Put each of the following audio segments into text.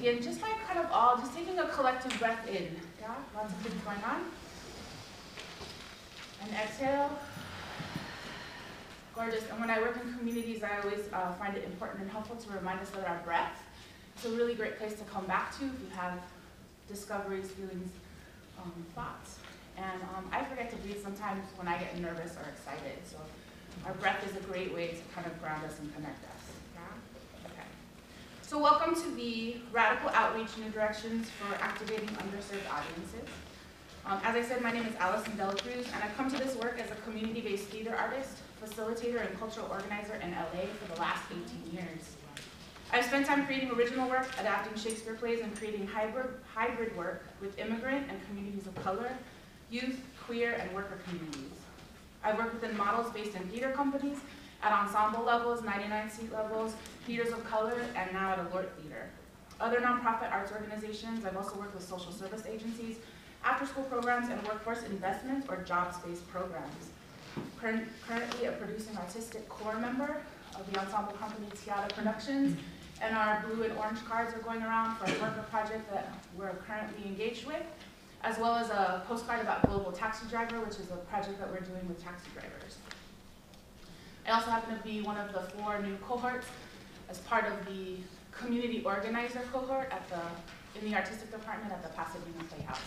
begin just by kind of all, just taking a collective breath in. Yeah, lots of things going on. And exhale. Gorgeous. And when I work in communities, I always uh, find it important and helpful to remind us that our breath is a really great place to come back to if you have discoveries, feelings, um, thoughts. And um, I forget to breathe sometimes when I get nervous or excited. So our breath is a great way to kind of ground us and connect us. So welcome to the Radical Outreach New Directions for Activating Underserved Audiences. Um, as I said, my name is Alison De La Cruz, and I've come to this work as a community-based theater artist, facilitator, and cultural organizer in LA for the last 18 years. I've spent time creating original work, adapting Shakespeare plays, and creating hybrid, hybrid work with immigrant and communities of color, youth, queer, and worker communities. I've worked within models based in theater companies, at ensemble levels, 99 seat levels, theaters of color, and now at Alort Theater. Other nonprofit arts organizations, I've also worked with social service agencies, after-school programs, and workforce investment or jobs-based programs. currently a producing artistic core member of the ensemble company TeAda Productions, and our blue and orange cards are going around for a worker project that we're currently engaged with, as well as a postcard about Global Taxi Driver, which is a project that we're doing with taxi drivers. I also happen to be one of the four new cohorts as part of the community organizer cohort at the, in the artistic department at the Pasadena Playhouse.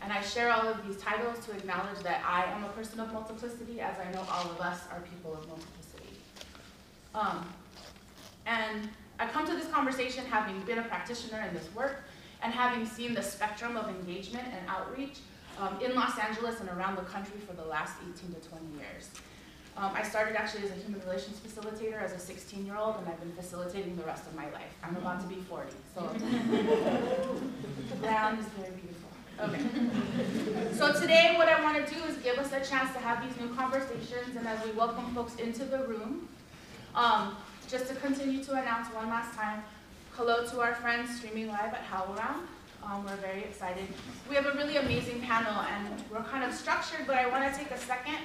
And I share all of these titles to acknowledge that I am a person of multiplicity, as I know all of us are people of multiplicity. Um, and I come to this conversation having been a practitioner in this work and having seen the spectrum of engagement and outreach um, in Los Angeles and around the country for the last 18 to 20 years. Um, I started actually as a human relations facilitator as a 16 year old, and I've been facilitating the rest of my life. I'm about to be 40, so the ground is very beautiful. Okay. So today, what I want to do is give us a chance to have these new conversations, and as we welcome folks into the room, um, just to continue to announce one last time, hello to our friends streaming live at HowlRound. Um, we're very excited. We have a really amazing panel, and we're kind of structured, but I want to take a second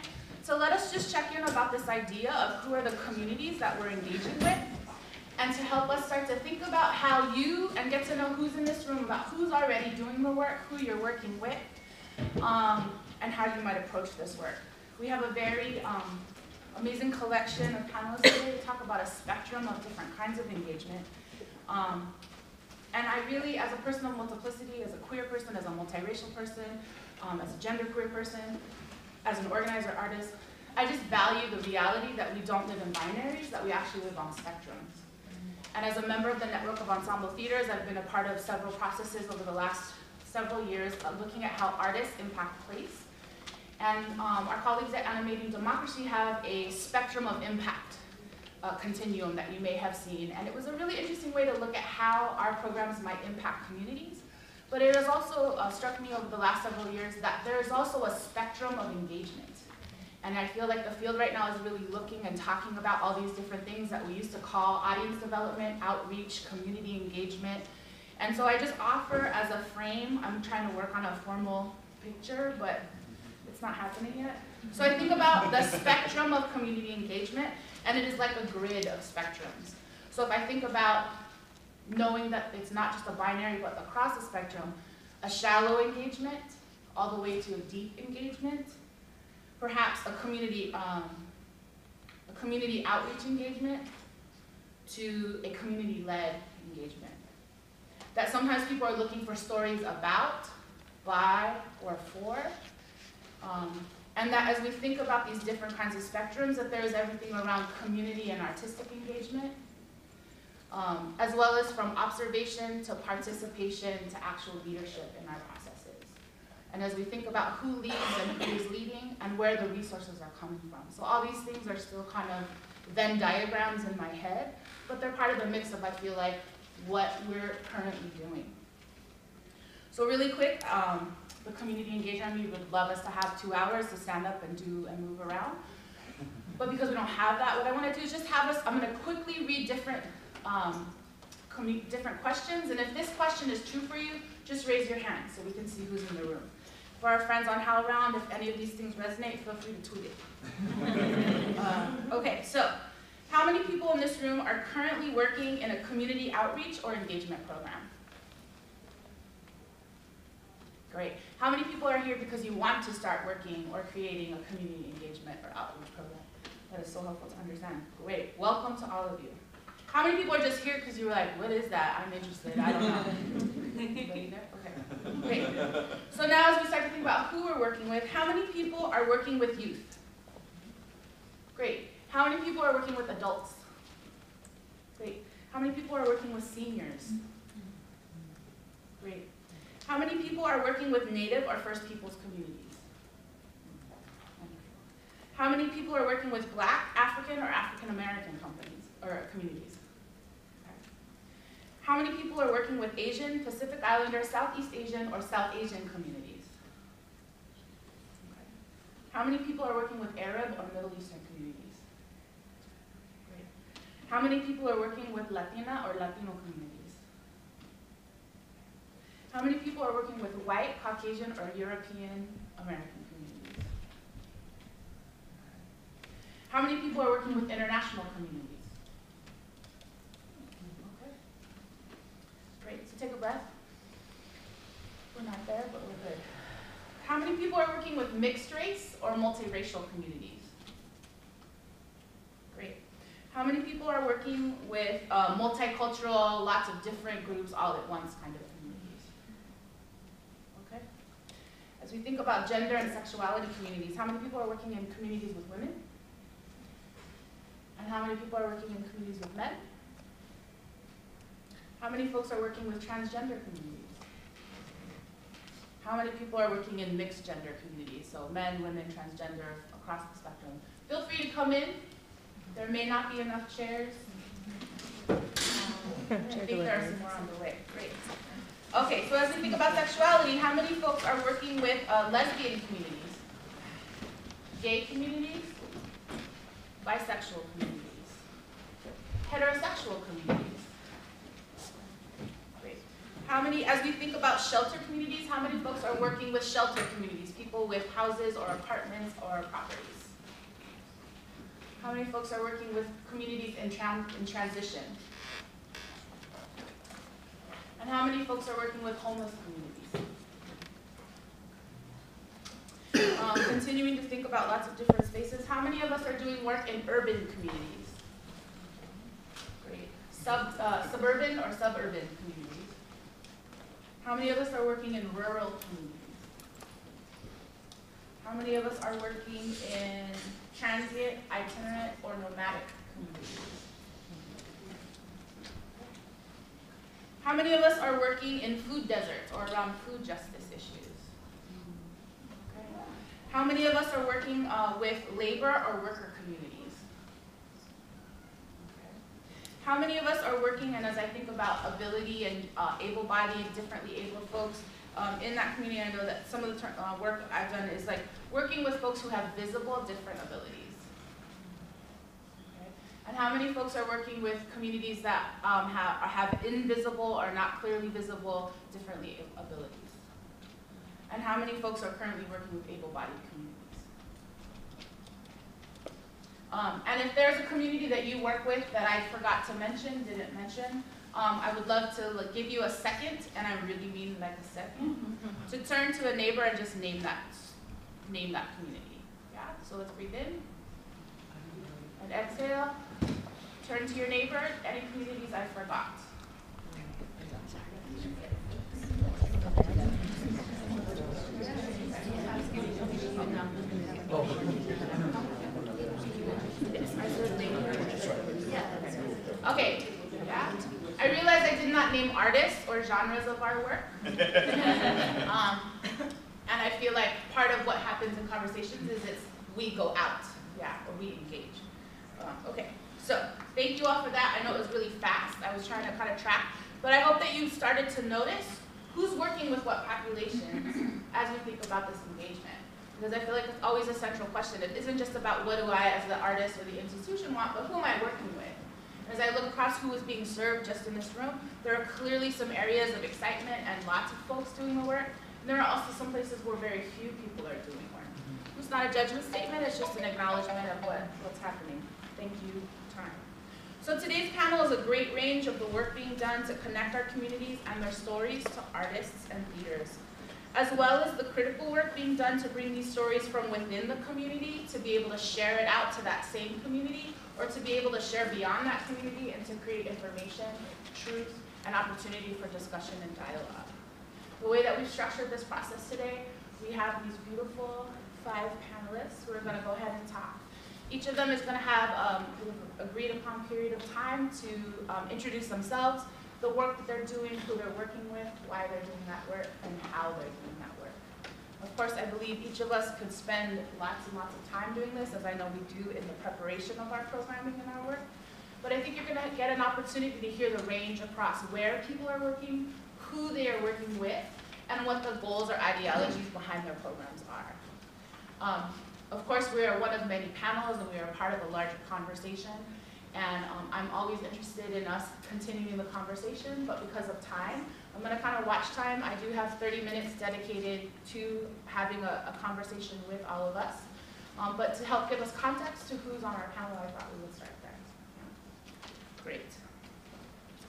so let us just check in about this idea of who are the communities that we're engaging with, and to help us start to think about how you, and get to know who's in this room, about who's already doing the work, who you're working with, um, and how you might approach this work. We have a very um, amazing collection of panelists today to talk about a spectrum of different kinds of engagement. Um, and I really, as a person of multiplicity, as a queer person, as a multiracial person, um, as a genderqueer person, as an organizer artist, I just value the reality that we don't live in binaries, that we actually live on spectrums. And as a member of the network of ensemble theaters, I've been a part of several processes over the last several years of looking at how artists impact place. And um, our colleagues at Animating Democracy have a spectrum of impact uh, continuum that you may have seen. And it was a really interesting way to look at how our programs might impact communities. But it has also uh, struck me over the last several years that there is also a spectrum of engagement. And I feel like the field right now is really looking and talking about all these different things that we used to call audience development, outreach, community engagement. And so I just offer as a frame, I'm trying to work on a formal picture, but it's not happening yet. So I think about the spectrum of community engagement, and it is like a grid of spectrums. So if I think about knowing that it's not just a binary, but across the spectrum, a shallow engagement all the way to a deep engagement, perhaps a community, um, a community outreach engagement to a community-led engagement. That sometimes people are looking for stories about, by, or for, um, and that as we think about these different kinds of spectrums, that there's everything around community and artistic engagement, um, as well as from observation to participation to actual leadership in our processes. And as we think about who leads and who is leading and where the resources are coming from. So all these things are still kind of Venn diagrams in my head, but they're part of the mix of, I feel like, what we're currently doing. So really quick, um, the community engagement, we would love us to have two hours to stand up and do and move around. But because we don't have that, what I want to do is just have us, I'm going to quickly read different um, different questions. And if this question is true for you, just raise your hand so we can see who's in the room. For our friends on HowlRound, if any of these things resonate, feel free to tweet it. uh, okay, so how many people in this room are currently working in a community outreach or engagement program? Great. How many people are here because you want to start working or creating a community engagement or outreach program? That is so helpful to understand. Great. Welcome to all of you. How many people are just here because you were like, what is that? I'm interested. I don't know. Anybody there? Okay. Great. So now as we start to think about who we're working with, how many people are working with youth? Great. How many people are working with adults? Great. How many people are working with seniors? Great. How many people are working with Native or First Peoples communities? How many people are working with Black, African, or African American companies or communities? How many people are working with Asian, Pacific Islander, Southeast Asian, or South Asian communities? How many people are working with Arab or Middle Eastern communities? Great. How many people are working with Latina or Latino communities? How many people are working with white, Caucasian, or European American communities? How many people are working with international communities? Okay. Great, so take a breath. We're not there, but we're good. How many people are working with mixed race or multiracial communities? Great. How many people are working with uh, multicultural, lots of different groups all at once kind of communities? Okay. As we think about gender and sexuality communities, how many people are working in communities with women? And how many people are working in communities with men? How many folks are working with transgender communities? How many people are working in mixed gender communities? So men, women, transgender, across the spectrum. Feel free to come in. There may not be enough chairs. Um, I think there are some more on the way. Great. Okay, so as we think about sexuality, how many folks are working with uh, lesbian communities? Gay communities? Bisexual communities? Heterosexual communities? How many, as we think about shelter communities, how many folks are working with shelter communities? People with houses or apartments or properties? How many folks are working with communities in, tran in transition? And how many folks are working with homeless communities? Um, continuing to think about lots of different spaces. How many of us are doing work in urban communities? Great. Sub, uh, suburban or suburban communities? How many of us are working in rural communities? How many of us are working in transient, itinerant, or nomadic communities? How many of us are working in food deserts or around food justice issues? Okay. How many of us are working uh, with labor or worker communities? Okay. How many of us are working, and as I think about ability and uh, able-bodied, differently able folks, um, in that community, I know that some of the uh, work I've done is like working with folks who have visible different abilities. And how many folks are working with communities that um, have, have invisible or not clearly visible differently abilities? And how many folks are currently working with able-bodied communities? Um, and if there's a community that you work with that I forgot to mention, didn't mention, um, I would love to like, give you a second, and I really mean like a second, to turn to a neighbor and just name that, name that community. Yeah, so let's breathe in. And exhale. Turn to your neighbor, any communities I forgot. Okay, yeah. I realized I did not name artists or genres of our work. um, and I feel like part of what happens in conversations is it's we go out, yeah, or we engage. Um, okay, so thank you all for that. I know it was really fast. I was trying to kind of track. But I hope that you started to notice who's working with what populations as we think about this engagement. Because I feel like it's always a central question. It isn't just about what do I as the artist or the institution want, but who am I working with? As I look across who is being served just in this room, there are clearly some areas of excitement and lots of folks doing the work. And there are also some places where very few people are doing work. It's not a judgment statement, it's just an acknowledgement of what, what's happening. Thank you time. So today's panel is a great range of the work being done to connect our communities and their stories to artists and leaders. as well as the critical work being done to bring these stories from within the community to be able to share it out to that same community or to be able to share beyond that community and to create information, truth, and opportunity for discussion and dialogue. The way that we've structured this process today, we have these beautiful five panelists who are going to go ahead and talk. Each of them is going to have um, agreed upon period of time to um, introduce themselves, the work that they're doing, who they're working with, why they're doing that work, and how they're doing that. Of course, I believe each of us could spend lots and lots of time doing this, as I know we do in the preparation of our programming and our work. But I think you're going to get an opportunity to hear the range across where people are working, who they are working with, and what the goals or ideologies behind their programs are. Um, of course, we are one of many panels and we are part of a larger conversation. And um, I'm always interested in us continuing the conversation, but because of time, I'm gonna kind of watch time. I do have 30 minutes dedicated to having a, a conversation with all of us. Um, but to help give us context to who's on our panel, I thought we would start there. Yeah. Great.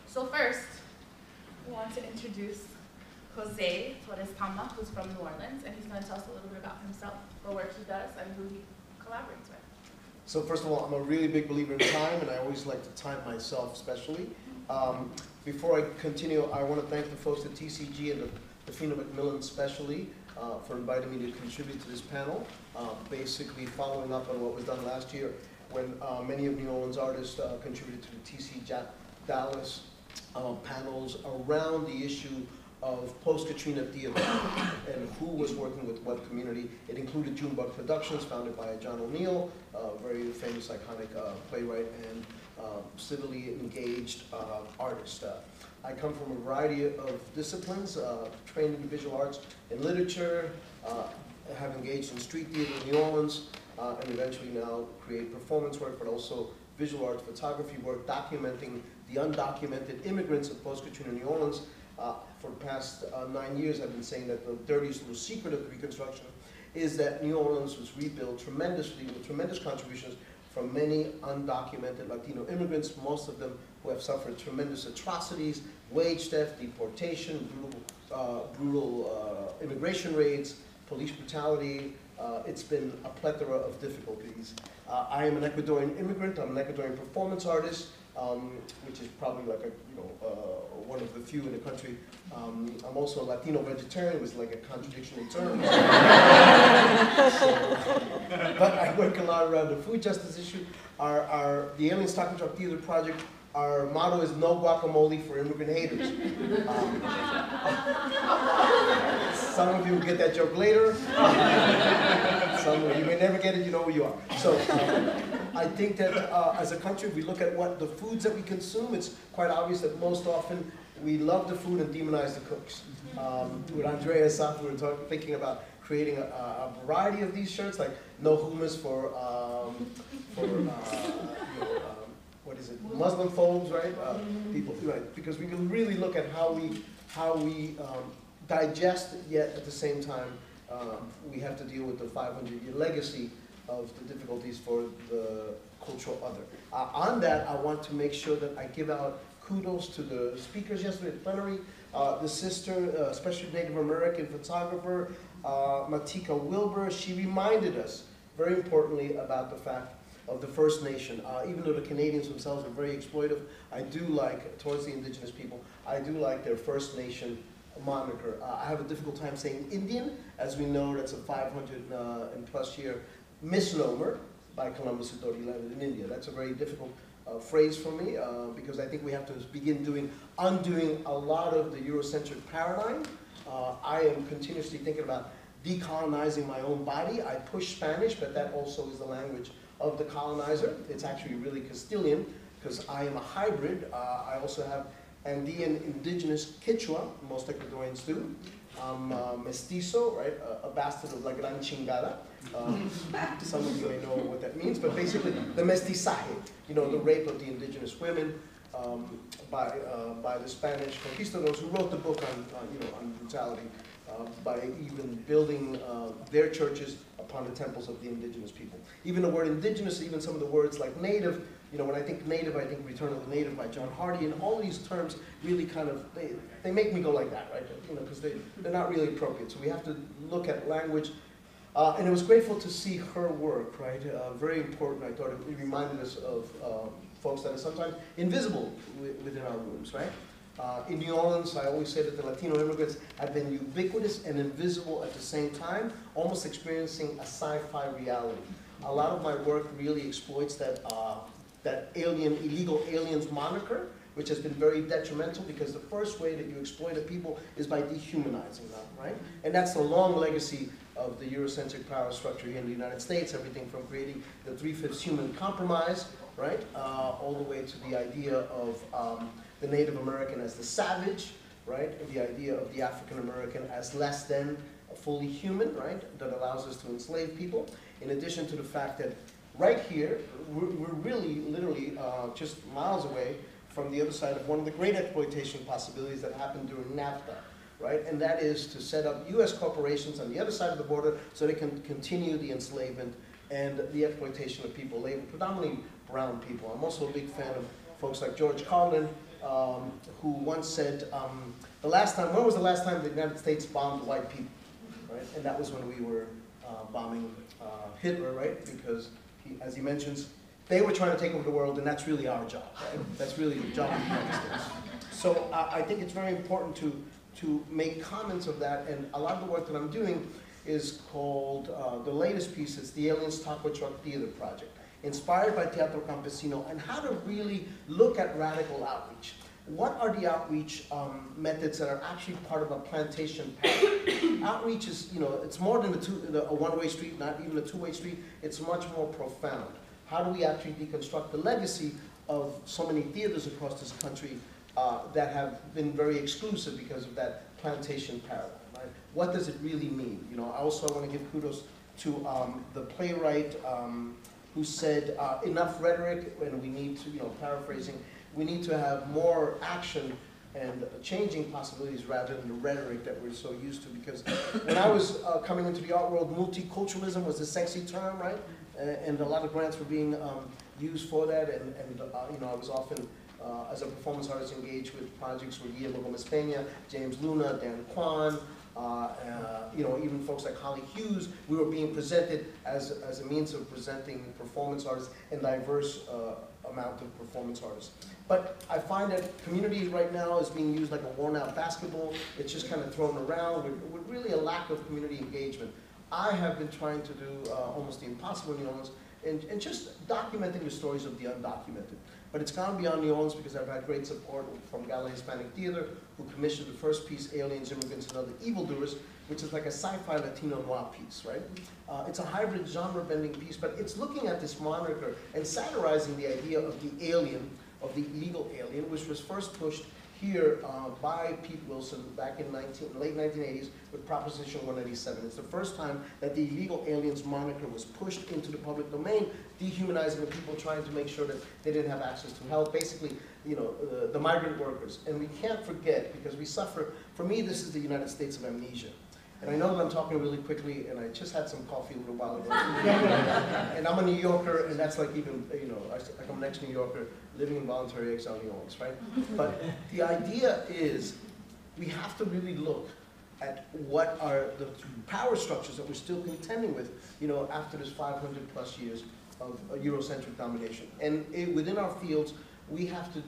So first, we want to introduce Jose Torres Tama, who's from New Orleans, and he's going to tell us a little bit about himself, the work he does, and who he collaborates with. So first of all, I'm a really big believer in time, and I always like to time myself especially. Um, before I continue, I want to thank the folks at TCG and the, the Fina McMillan especially uh, for inviting me to contribute to this panel. Uh, basically following up on what was done last year when uh, many of New Orleans artists uh, contributed to the TC Ja- Dallas uh, panels around the issue of post-Katrina theater and who was working with what community. It included Junebug Productions, founded by John O'Neal, a very famous, iconic uh, playwright and uh, civilly engaged uh, artist. Uh, I come from a variety of disciplines, uh, trained in visual arts and literature, uh, have engaged in street theater in New Orleans, and eventually now create performance work, but also visual arts photography work, documenting the undocumented immigrants of post-Katrina New Orleans. Uh, for the past uh, nine years, I've been saying that the dirtiest little secret of the Reconstruction is that New Orleans was rebuilt tremendously with tremendous contributions from many undocumented Latino immigrants, most of them who have suffered tremendous atrocities, wage theft, deportation, brutal, uh, brutal uh, immigration raids, police brutality. Uh, it's been a plethora of difficulties. Uh, I am an Ecuadorian immigrant. I'm an Ecuadorian performance artist, um, which is probably like a you know uh, one of the few in the country. Um, I'm also a Latino vegetarian, which is like a contradiction in terms. So, but I work a lot around the food justice issue. Our, our the Aliens Taco Truck Theater Project. Our motto is no guacamole for immigrant haters. Um, some of you will get that joke later. Some of you may never get it, you know who you are. So um, I think that uh, as a country, we look at what the foods that we consume, it's quite obvious that most often we love the food and demonize the cooks. Um, with Andrea Saf, we were thinking about creating a, a, variety of these shirts, like no hummus for, um, for uh, you know, um, what is it, Muslim phobes, right? Uh, people, right? Because we can really look at how we, how we um, digest, yet at the same time, um, we have to deal with the 500-year legacy of the difficulties for the cultural other. Uh, on that, I want to make sure that I give out kudos to the speakers yesterday at plenary, uh, the sister, uh, especially Native American photographer, uh, Matika Wilbur, she reminded us, very importantly, about the fact of the First Nation. Uh, even though the Canadians themselves are very exploitive, I do like, towards the indigenous people, I do like their First Nation moniker. Uh, I have a difficult time saying Indian, as we know that's a 500 uh, and plus year misnomer by Columbus who thought he landed in India. That's a very difficult uh, phrase for me uh, because I think we have to begin doing, undoing a lot of the Eurocentric paradigm. Uh, I am continuously thinking about decolonizing my own body. I push Spanish, but that also is the language of the colonizer. It's actually really Castilian because I am a hybrid. Uh, I also have Andean indigenous Quechua, most Ecuadorians do. I'm uh, mestizo, right? A, a bastard of La Gran Chingada. Um, some of you may know what that means, but basically the mestizaje, you know, the rape of the indigenous women um, by, uh, by the Spanish conquistadors who wrote the book on, uh, you know, on brutality uh, by even building uh, their churches upon the temples of the indigenous people. Even the word indigenous, even some of the words like native, you know, when I think native, I think Return of the Native by John Hardy, and all these terms really kind of, they, they make me go like that, right? you know, because they, they're not really appropriate. So we have to look at language. Uh, and it was grateful to see her work, right? Uh, very important. I thought it reminded us of uh, folks that are sometimes invisible within our rooms, right? Uh, in New Orleans, I always say that the Latino immigrants have been ubiquitous and invisible at the same time, almost experiencing a sci-fi reality. A lot of my work really exploits that, uh, that alien, illegal aliens moniker, which has been very detrimental because the first way that you exploit a people is by dehumanizing them, right? And that's the long legacy of the Eurocentric power structure here in the United States, everything from creating the three-fifths human compromise, right, uh, all the way to the idea of um, the Native American as the savage, right, the idea of the African American as less than fully human, right, that allows us to enslave people, in addition to the fact that right here, we're, we're really literally uh, just miles away from the other side of one of the great exploitation possibilities that happened during NAFTA, right? And that is to set up US corporations on the other side of the border so they can continue the enslavement and the exploitation of people, labor, predominantly brown people. I'm also a big fan of folks like George Carlin, um, who once said, um, the last time, when was the last time the United States bombed white people, right? And that was when we were uh, bombing uh, Hitler, right? Because, he, as he mentions, they were trying to take over the world, and that's really our job, right? That's really the job of the United States. So uh, I think it's very important to, to make comments of that, and a lot of the work that I'm doing is called, uh, the latest piece, it's the Aliens Taco Truck Theater Project, inspired by Teatro Campesino, and how to really look at radical outreach. What are the outreach um, methods that are actually part of a plantation path? outreach is, you know, it's more than a, two, a one-way street, not even a two-way street, it's much more profound. How do we actually deconstruct the legacy of so many theaters across this country uh, that have been very exclusive because of that plantation paradigm, right? What does it really mean? You know, also I also want to give kudos to um, the playwright um, who said, uh, enough rhetoric, and we need to, you know, paraphrasing, we need to have more action and changing possibilities rather than the rhetoric that we're so used to. Because when I was uh, coming into the art world, multiculturalism was the sexy term, right? And, and a lot of grants were being um, used for that, and, and uh, you know, I was often, uh, as a performance artist, engaged with projects with Guillermo Gomez Peña, James Luna, Dan Kwong, uh, uh, you know, even folks like Holly Hughes, we were being presented as, as a means of presenting performance artists and diverse uh, amount of performance artists. But I find that community right now is being used like a worn out basketball. It's just kind of thrown around with, with really a lack of community engagement. I have been trying to do uh, almost the impossible New and, and just documenting the stories of the undocumented. But it's gone beyond New because I've had great support from Gala Hispanic Theater, who commissioned the first piece, Aliens, Immigrants, and Other Evildoers, which is like a sci-fi Latino noir piece, right? Uh, it's a hybrid genre-bending piece, but it's looking at this moniker and satirizing the idea of the alien, of the illegal alien, which was first pushed here uh, by Pete Wilson back in 19, late 1980s with Proposition 187. It's the first time that the illegal aliens moniker was pushed into the public domain, dehumanizing the people, trying to make sure that they didn't have access to health, basically, you know, the, the migrant workers. And we can't forget, because we suffer, for me, this is the United States of amnesia. And I know that I'm talking really quickly, and I just had some coffee a little while ago. and I'm a New Yorker, and that's like even, you know, like I'm an ex-New Yorker, living in voluntary exile New Orleans, right? But the idea is, we have to really look at what are the power structures that we're still contending with, you know, after this 500 plus years of Eurocentric domination. And it, within our fields, we have to,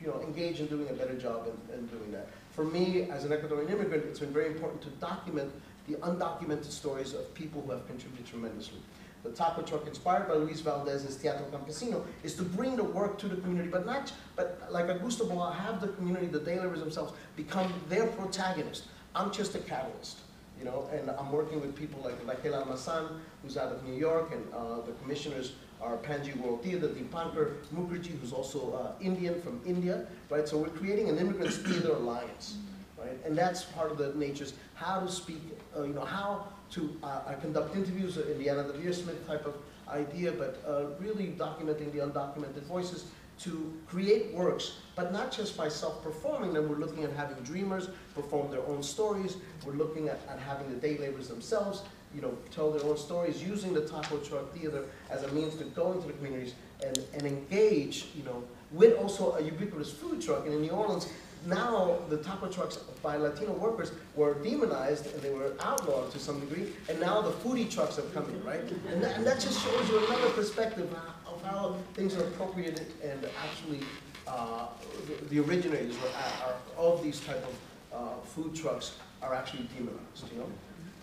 you know, engage in doing a better job in, in doing that. For me, as an Ecuadorian immigrant, it's been very important to document the undocumented stories of people who have contributed tremendously. The taco truck, inspired by Luis Valdez's Teatro Campesino, is to bring the work to the community, but not, but like Augusto Boal, have the community, the day laborers themselves, become their protagonist. I'm just a catalyst, you know, and I'm working with people like Raquel Almazan, who's out of New York, and uh, the commissioners are Pangea World Theater, Dipankar Mukherjee, who's also uh, Indian from India, right? So we're creating an immigrants theater alliance, right? And that's part of the nature's how to speak, uh, you know, how to uh, uh, conduct interviews in the Anna Deavere Smith type of idea, but uh, really documenting the undocumented voices to create works, but not just by self-performing them. We're looking at having dreamers perform their own stories. We're looking at, at having the day laborers themselves, you know, tell their own stories using the taco truck theater as a means to go into the communities and, and engage, you know, with also a ubiquitous food truck. And in New Orleans, now the taco trucks by Latino workers were demonized and they were outlawed to some degree, and now the foodie trucks have come in, right? And that, and that just shows you another perspective of how things are appropriated and actually uh, the, the originators are, are, of these type of uh, food trucks are actually demonized, you know?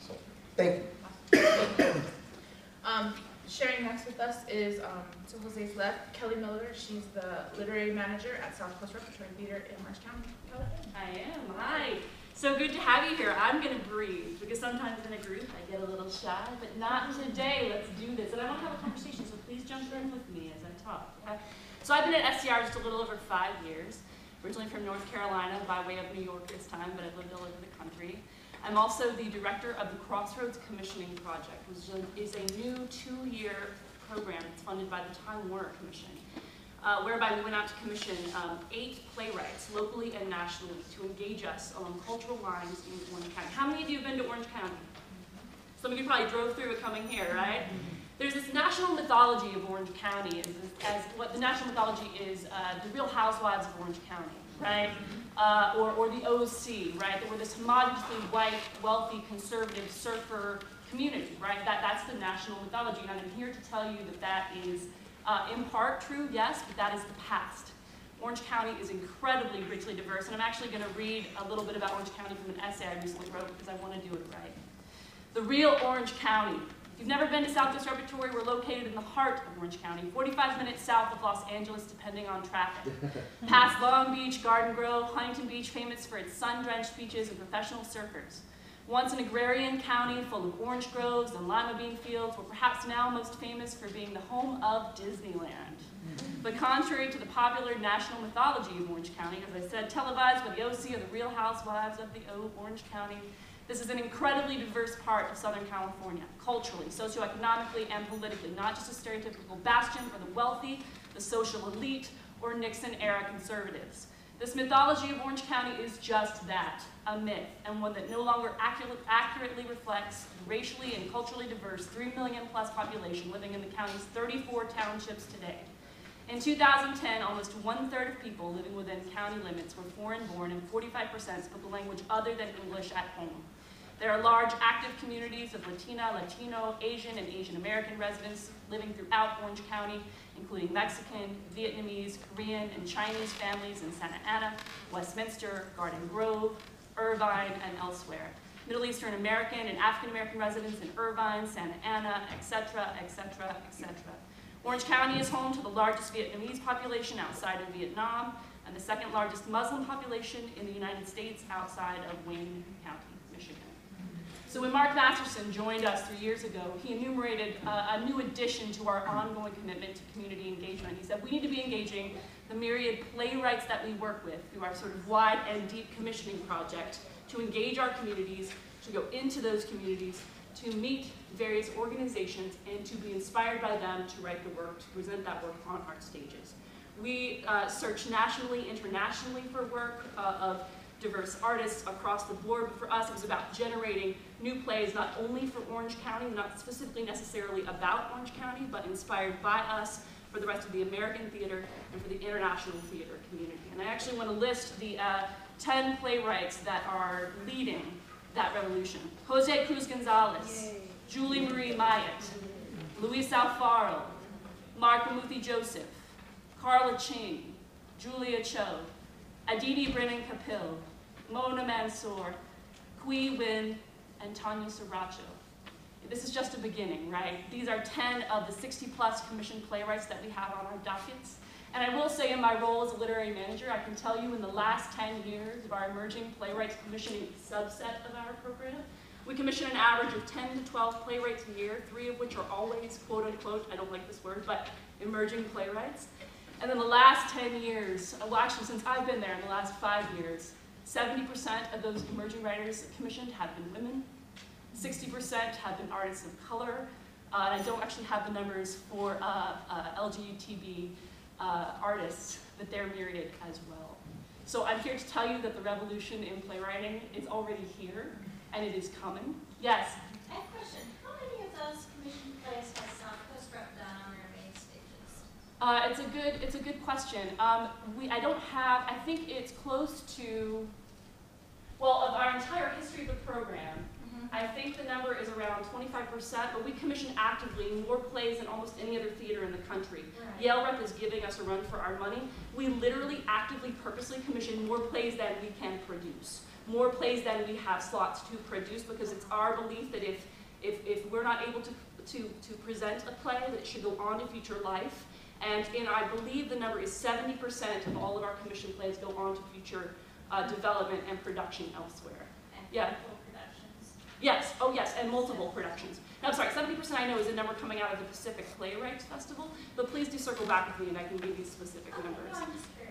So, thank you. Um, sharing next with us is, um, to Jose's left, Kelly Miller. She's the literary manager at South Coast Repertory Theater in Orange County, California. I am. Hi. So good to have you here. I'm going to breathe because sometimes in a group I get a little shy, but not today. Let's do this. And I want to have a conversation, so please jump in with me as I talk. So I've been at SCR just a little over five years. Originally from North Carolina by way of New York this time, but I've lived all over the country. I'm also the director of the Crossroads Commissioning Project, which is a new two-year program that's funded by the Time Warner Commission, uh, whereby we went out to commission um, eight playwrights, locally and nationally, to engage us along cultural lines in Orange County. How many of you have been to Orange County? Some of you probably drove through it coming here, right? There's this national mythology of Orange County, as, as what the national mythology is uh, the Real Housewives of Orange County, right? Uh, or, or the OC, right? That we're this homogeneously white, wealthy, conservative surfer community, right? That, that's the national mythology, and I'm here to tell you that that is uh, in part true, yes, but that is the past. Orange County is incredibly richly diverse, and I'm actually going to read a little bit about Orange County from an essay I recently wrote because I want to do it right. The real Orange County, you've never been to South Coast Repertory, we're located in the heart of Orange County, 45 minutes south of Los Angeles, depending on traffic. Past Long Beach, Garden Grove, Huntington Beach, famous for its sun-drenched beaches and professional surfers. Once an agrarian county full of orange groves and lima bean fields, we're perhaps now most famous for being the home of Disneyland. But contrary to the popular national mythology of Orange County, as I said, televised by the OC or the Real Housewives of the O Orange County, this is an incredibly diverse part of Southern California, culturally, socioeconomically, and politically, not just a stereotypical bastion for the wealthy, the social elite, or Nixon-era conservatives. This mythology of Orange County is just that, a myth, and one that no longer accurately reflects the racially and culturally diverse 3 million plus population living in the county's 34 townships today. In 2010, almost one-third of people living within county limits were foreign-born and 45% spoke a language other than English at home. There are large active communities of Latina, Latino, Asian, and Asian American residents living throughout Orange County, including Mexican, Vietnamese, Korean, and Chinese families in Santa Ana, Westminster, Garden Grove, Irvine, and elsewhere. Middle Eastern American and African American residents in Irvine, Santa Ana, etc., etc., etc. Orange County is home to the largest Vietnamese population outside of Vietnam and the second largest Muslim population in the United States outside of Wayne County. So when Marc Masterson joined us three years ago, he enumerated uh, a new addition to our ongoing commitment to community engagement. He said we need to be engaging the myriad playwrights that we work with through our sort of wide and deep commissioning project to engage our communities, to go into those communities, to meet various organizations, and to be inspired by them to write the work, to present that work on our stages. We uh, search nationally, internationally for work uh, of diverse artists across the board. But for us, it was about generating new plays, not only for Orange County, not specifically necessarily about Orange County, but inspired by us for the rest of the American theater and for the international theater community. And I actually want to list the uh, 10 playwrights that are leading that revolution. Jose Cruz Gonzalez, Yay. Julie Marie Myatt, Luis Alfaro, Marc Bamuthi Joseph, Carla Ching, Julia Cho, Aditi Brennan Kapil, Mona Mansour, Qui Nguyen, and Tanya Saracho. This is just a beginning, right? These are 10 of the 60 plus commissioned playwrights that we have on our dockets. And I will say in my role as a literary manager, I can tell you in the last 10 years of our emerging playwrights commissioning subset of our program, we commission an average of 10 to 12 playwrights a year, three of which are always, quote unquote, I don't like this word, but emerging playwrights. And then the last 10 years, well actually since I've been there in the last five years, 70% of those emerging writers commissioned have been women, 60% have been artists of color, uh, and I don't actually have the numbers for uh, uh, LGBTB uh, artists, but they're myriad as well. So I'm here to tell you that the revolution in playwriting is already here, and it is coming. Yes? I have a question. How many of those commissioned plays has South Coast Rep done on their main stages? Uh, it's a good, it's a good question. Um, we, I don't have, I think it's close to, well, of our entire history of the program, mm-hmm. I think the number is around 25%, but we commission actively more plays than almost any other theater in the country. Yale Rep is giving us a run for our money. We literally actively, purposely commission more plays than we can produce, more plays than we have slots to produce, because it's our belief that if, if, if we're not able to, to, to present a play, that it should go on to future life. And in, I believe the number is 70% of all of our commission plays go on to future uh, development and production elsewhere. Yeah. Yes, oh yes, and multiple productions. Now, I'm sorry, 70% I know is a number coming out of the Pacific Playwrights Festival, but please do circle back with me and I can give you specific numbers.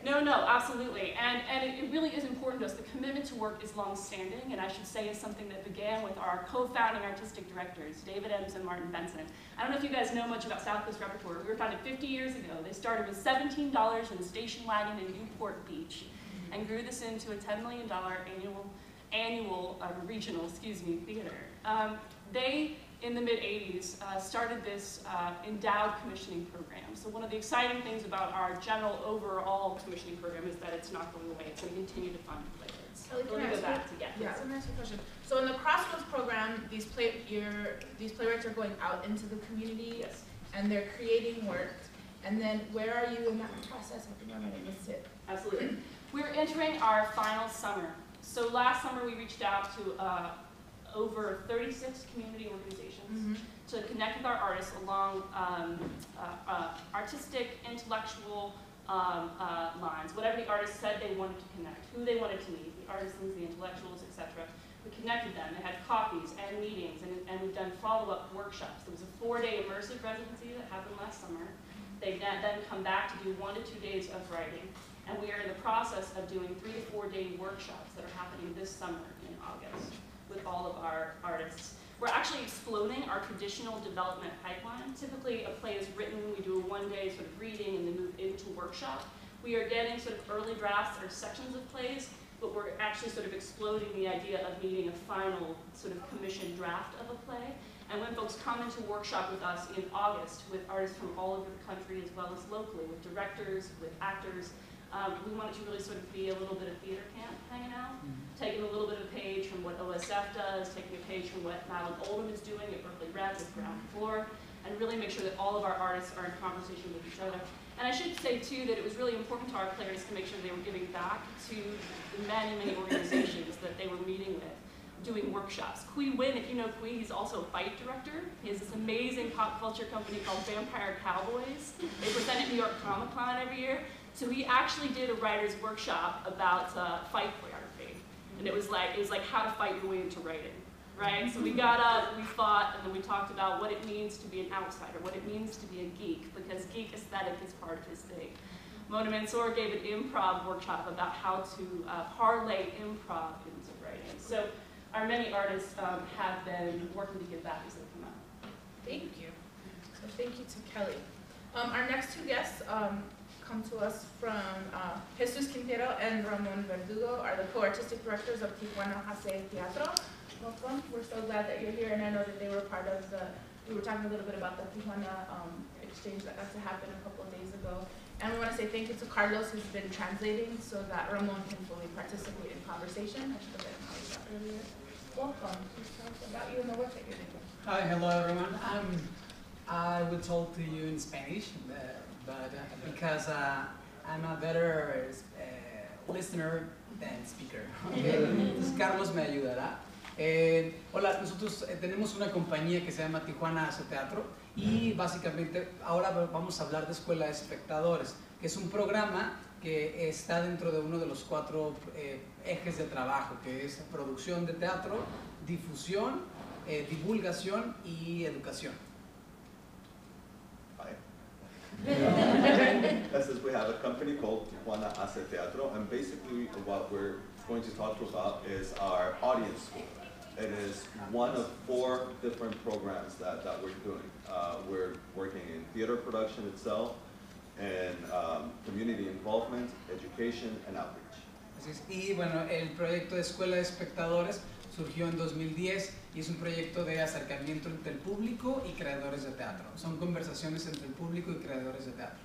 No, no, absolutely. And, and it, it really is important to us. The commitment to work is long-standing, and I should say is something that began with our co-founding artistic directors, David Emmes and Martin Benson. I don't know if you guys know much about South Coast Repertoire. We were founded 50 years ago. They started with $17 in a station wagon in Newport Beach and grew this into a $10 million annual annual uh, regional, excuse me, theater. Um, they, in the mid 80s, uh, started this uh, endowed commissioning program. So one of the exciting things about our general overall commissioning program is that it's not going away. It's going to continue to fund can Let I me go ask back to yeah. Yeah, let me ask you a question. So in the Crossroads program, these play, your, these playwrights are going out into the community Yes. and they're creating work. And then where are you in that process? I think miss it. Absolutely. We're entering our final summer. So last summer we reached out to uh, over 36 community organizations to connect with our artists along um, uh, uh, artistic, intellectual um, uh, lines. Whatever the artist said they wanted to connect, who they wanted to meet, the artisans, the intellectuals, etc. We connected them. They had coffees and meetings, and, and we've done follow-up workshops. There was a four-day immersive residency that happened last summer. They've then then come back to do one to two days of writing. And we are in the process of doing three to four day workshops that are happening this summer in August with all of our artists. We're actually exploding our traditional development pipeline. Typically, a play is written, we do a one day sort of reading and then move into workshop. We are getting sort of early drafts or sections of plays, but we're actually sort of exploding the idea of needing a final sort of commissioned draft of a play. And when folks come into workshop with us in August with artists from all over the country as well as locally, with directors, with actors, um, we want it to really sort of be a little bit of theater camp hanging out, taking a little bit of a page from what OSF does, taking a page from what Madeleine Oldham is doing at Berkeley Rep with Ground Floor, and really make sure that all of our artists are in conversation with each other. And I should say too that it was really important to our players to make sure they were giving back to the many, many organizations that they were meeting with doing workshops. Qui Nguyen, if you know Qui, he's also a fight director. He has this amazing pop culture company called Vampire Cowboys. They present at New York Comic Con every year. So we actually did a writer's workshop about uh, fight choreography. And it was like, it was like how to fight your way into writing, right? So we got up, we fought, and then we talked about what it means to be an outsider, what it means to be a geek, because geek aesthetic is part of his thing. Mona Mansour gave an improv workshop about how to uh, parlay improv into writing. So our many artists um, have been working to give back as they come out. Thank you. So thank you to Kelly. Um, our next two guests um, come to us from uh, Jesus Quintero and Ramon Verdugo, are the co-artistic directors of Tijuana Hace Teatro. Welcome. We're so glad that you're here, and I know that they were part of the. We were talking a little bit about the Tijuana um, exchange that got to happen a couple of days ago. And we want to say thank you to Carlos, who's been translating, so that Ramon can fully participate in conversation. I should have been that earlier. Welcome. Please tell us about you and the work that you're doing. Hi, hello everyone. Um, I will talk to you in Spanish, uh, but uh, because uh, I'm a better uh, listener than speaker. Entonces Carlos me ayudará. Eh, hola, nosotros eh, tenemos una compañía que se llama Tijuana Hace Teatro y básicamente ahora vamos a hablar de Escuela de Espectadores, que es un programa que está dentro de uno de los cuatro eh, ejes de trabajo, que es producción de teatro, difusión, eh, divulgación y educación. Is, we have a company called Tijuana Hace Teatro, and basically what we're going to talk about is our audience school. It is one of four different programs that, that we're doing. Uh, we're working in theater production itself, and um, community involvement, education, and outreach. Así es. Y bueno, el proyecto de Escuela de Espectadores surgió en 2010 y es un proyecto de acercamiento entre el público y creadores de teatro. Son conversaciones entre el público y creadores de teatro.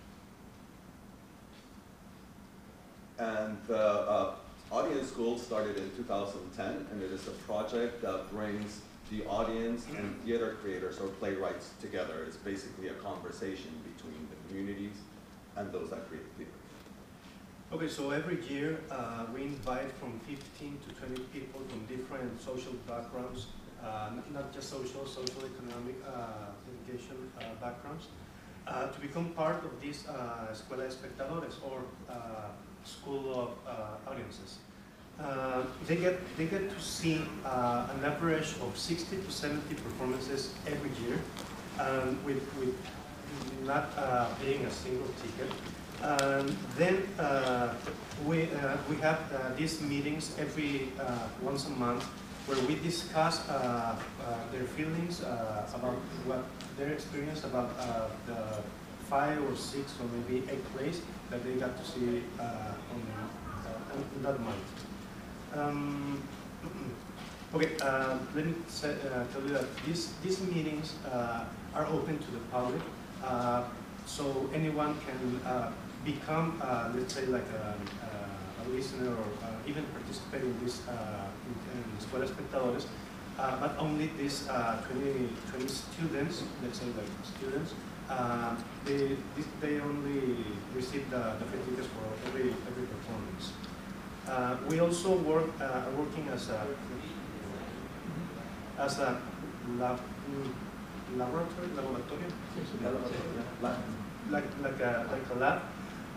And the uh, audience school started in 2010, and it is a project that brings the audience and theater creators or playwrights together. It's basically a conversation between the communities and those that create theater. Okay, so every year, uh, we invite from 15 to 20 people from different social backgrounds, uh, not just social, social economic, uh, education uh, backgrounds, to become part of this uh, Escuela Espectadores or School of Audiences. Uh, they get they get to see uh, an average of 60 to 70 performances every year, um, with with not uh, paying a single ticket. Um, then we, we have these meetings every once a month where we discuss uh, uh, their feelings uh, about what their experience about the five or six or maybe eight plays that they got to see on, that month. Um, okay, uh, let me say, uh, tell you that these, these meetings uh, are open to the public. So anyone can become, let's say, like a, a listener or uh, even participate in this uh, in, in Espectadores, uh, but only these uh, 20, 20 students, let's say like students, uh, they, they only receive the, the tickets for every, every performance. Uh, we also work, uh, working as a, as a lab, laboratory, laboratory? like like a like a lab.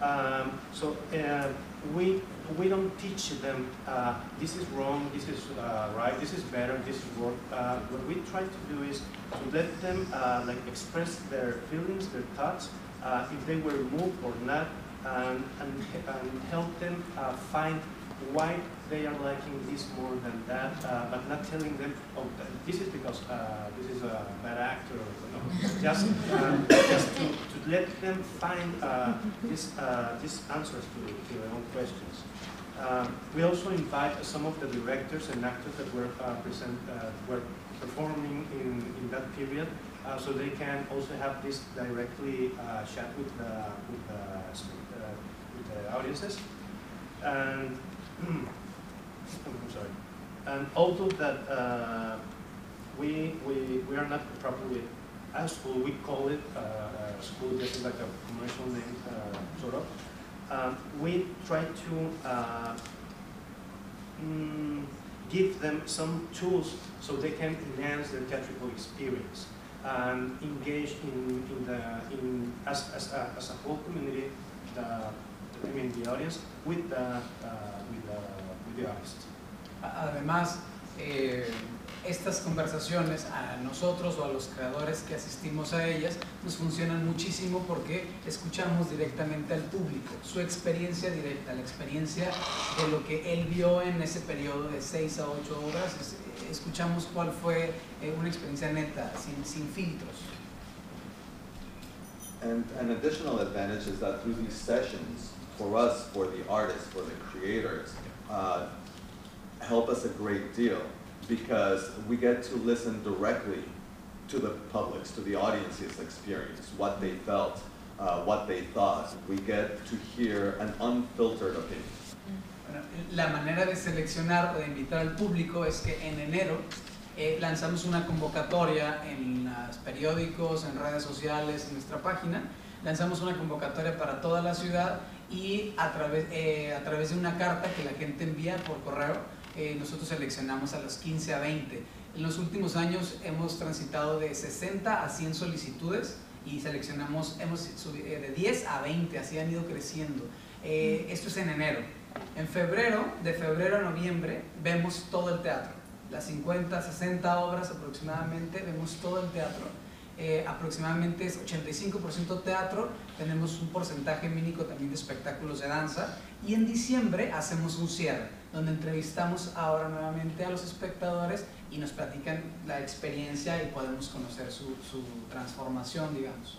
Um, so uh, we we don't teach them uh, this is wrong, this is uh, right, this is better, this is. Uh, what we try to do is to let them uh, like express their feelings, their thoughts, uh, if they were moved or not, and and, and help them uh, find why they are liking this more than that, but not telling them, oh, this is because this is a bad actor. Or. Just, uh, just to, to let them find this, uh, these answers to, to their own questions. Um, we also invite some of the directors and actors that were uh, present, uh, were performing in, in that period, uh, so they can also have this directly uh, chat with the, with the, uh, with the audiences. And I'm sorry. And although that uh, we, we, we are not properly a school, we call it uh, school, is like a commercial name, uh, sort of. Um, we try to uh, mm, give them some tools so they can enhance their theatrical experience and engage in, in the, in, as, as, a, as a whole community, the, I mean, the audience, with the, uh, with the, with the artist. Además, eh, estas conversaciones a nosotros o a los creadores que asistimos a ellas nos funcionan muchísimo porque escuchamos directamente al público, su experiencia directa, la experiencia de lo que él vio en ese periodo de 6 a 8 horas. Es- escuchamos cuál fue eh, una experiencia neta, sin, sin filtros. And an additional advantage is that through these sessions, for us, for the artists, for the creators, uh, help us a great deal because we get to listen directly to the public's, to the audience's experience, what they felt, uh, what they thought. We get to hear an unfiltered opinion. La manera de seleccionar o de invitar al público es que en enero eh, lanzamos una convocatoria en los periódicos, en redes sociales, en nuestra página. Lanzamos una convocatoria para toda la ciudad y a través, eh, a través de una carta que la gente envía por correo, eh, nosotros seleccionamos a los 15 a 20. En los últimos años hemos transitado de 60 a 100 solicitudes y seleccionamos, hemos eh, de 10 a 20, así han ido creciendo. Eh, esto es en enero. En febrero, de febrero a noviembre, vemos todo el teatro. Las 50, 60 obras aproximadamente, vemos todo el teatro. Eh, aproximadamente es 85% teatro, tenemos un porcentaje mínimo también de espectáculos de danza. Y en diciembre hacemos un cierre, donde entrevistamos ahora nuevamente a los espectadores y nos platican la experiencia y podemos conocer su, su transformación, digamos.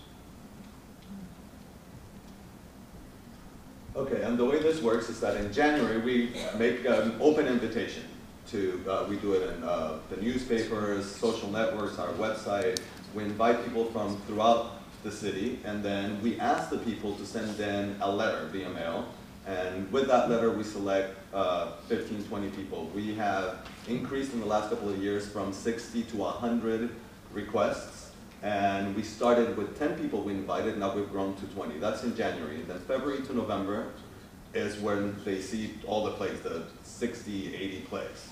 Okay, and the way this works is that in January, we make an open invitation to, uh, we do it in uh, the newspapers, social networks, our website. We invite people from throughout the city, and then we ask the people to send in a letter via mail, And with that letter, we select uh, 15, 20 people. We have increased in the last couple of years from 60 to 100 requests. And we started with 10 people we invited, now we've grown to 20. That's in January. And then February to November is when they see all the plays, the 60, 80 plays.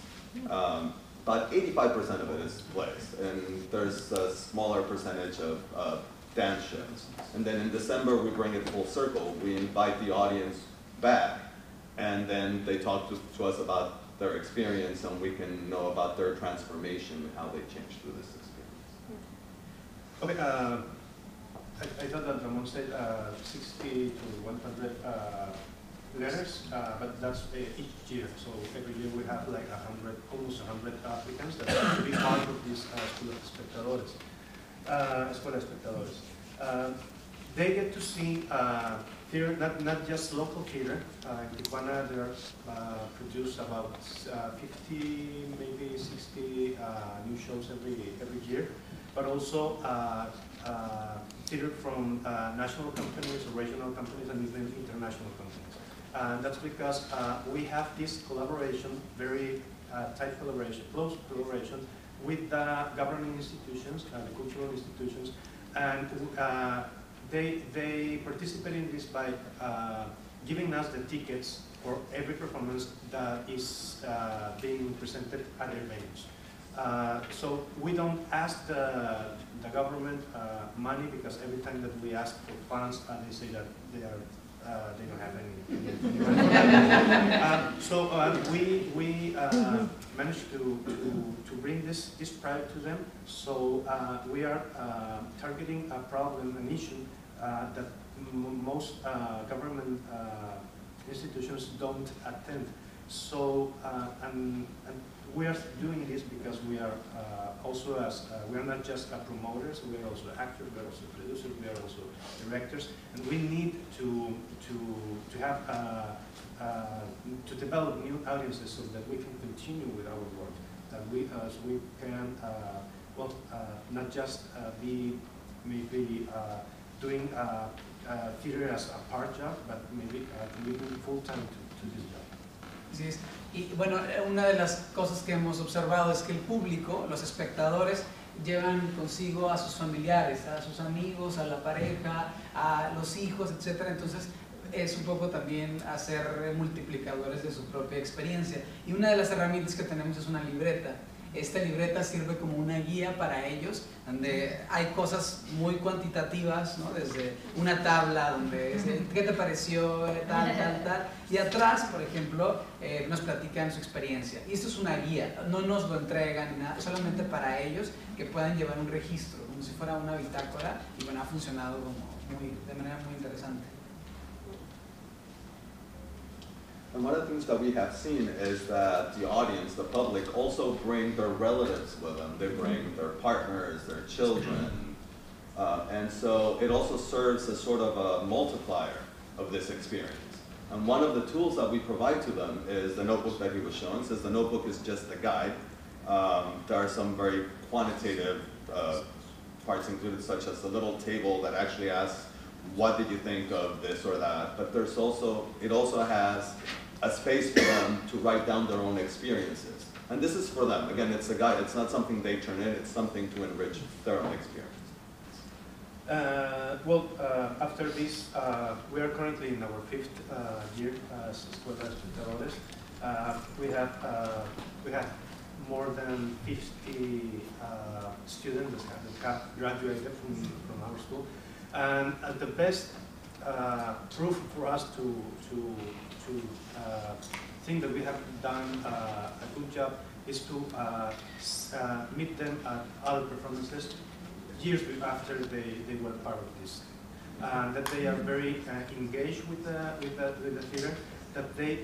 Um, about 85% of it is plays, and there's a smaller percentage of uh, dance shows. And then in December, we bring it full circle. We invite the audience back, and then they talk to, to us about their experience, and we can know about their transformation and how they changed through this experience. Okay, uh, I, I thought that Ramon said uh, 60 to 100 uh, letters, uh, but that's uh, each year. So every year we have like 100, almost 100 applicants that to be part of this uh, School of Espectadores, uh, Espectadores. They get to see theater, not, not just local theater. Uh, in Tijuana, are uh, produced about uh, 50, maybe 60 uh, new shows every, every year but also uh, uh, theater from national companies, or regional companies, and even international companies. And that's because we have this collaboration, very tight collaboration, close collaboration with the governing institutions, the cultural institutions, and they, they participate in this by uh, giving us the tickets for every performance that is uh, being presented at their venues. Uh, So we don't ask the, the government uh, money because every time that we ask for funds, uh, they say that they are, uh, they don't have any. Uh, So uh, we, we uh, managed to, to, to bring this, this pride to them. So uh, we are uh, targeting a problem, an issue uh, that most uh, government institutions don't attend. So, and, and we are doing this because we are uh, also as, uh, we are not just promoters, we are also actors, we are also producers, we are also directors, and we need to, to, to have, uh, uh, to develop new audiences so that we can continue with our work, that we, uh, so we can, uh, well, uh, not just be maybe doing theater as a part job, but maybe uh, committing full-time to, to this job. Así es. Y bueno, una de las cosas que hemos observado es que el público, los espectadores, llevan consigo a sus familiares, a sus amigos, a la pareja, a los hijos, etc. Entonces es un poco también hacer multiplicadores de su propia experiencia. Y una de las herramientas que tenemos es una libreta. Esta libreta sirve como una guía para ellos, donde hay cosas muy cuantitativas, ¿no? desde una tabla donde ¿qué te pareció? Tal, tal, tal. Y atrás, por ejemplo, eh, nos platican su experiencia. Y esto es una guía, no nos lo entregan ni nada, solamente para ellos que puedan llevar un registro, como si fuera una bitácora, y bueno, ha funcionado como muy, de manera muy interesante. And one of the things that we have seen is that the audience, the public, also bring their relatives with them. They bring their partners, their children. Uh, and so it also serves as sort of a multiplier of this experience. And one of the tools that we provide to them is the notebook that he was showing. Says the notebook is just a guide. Um, there are some very quantitative uh, parts included, such as the little table that actually asks, "What did you think of this or that?" But there's also it also has a space for them to write down their own experiences. And this is for them. Again, it's a guide. It's not something they turn in. It's something to enrich their own experience. Uh, well, uh, after this, uh, we are currently in our fifth uh, year as Escuela de Espectadores. Uh, we have uh, we have more than 50 uh, students that have, graduated from, from our school, and at the best uh, proof for us to to to uh, think that we have done uh, a good job is to uh, uh, meet them at other performances years after they, they were part of this. Uh, that they are very engaged with the, with, the, with the theater, that they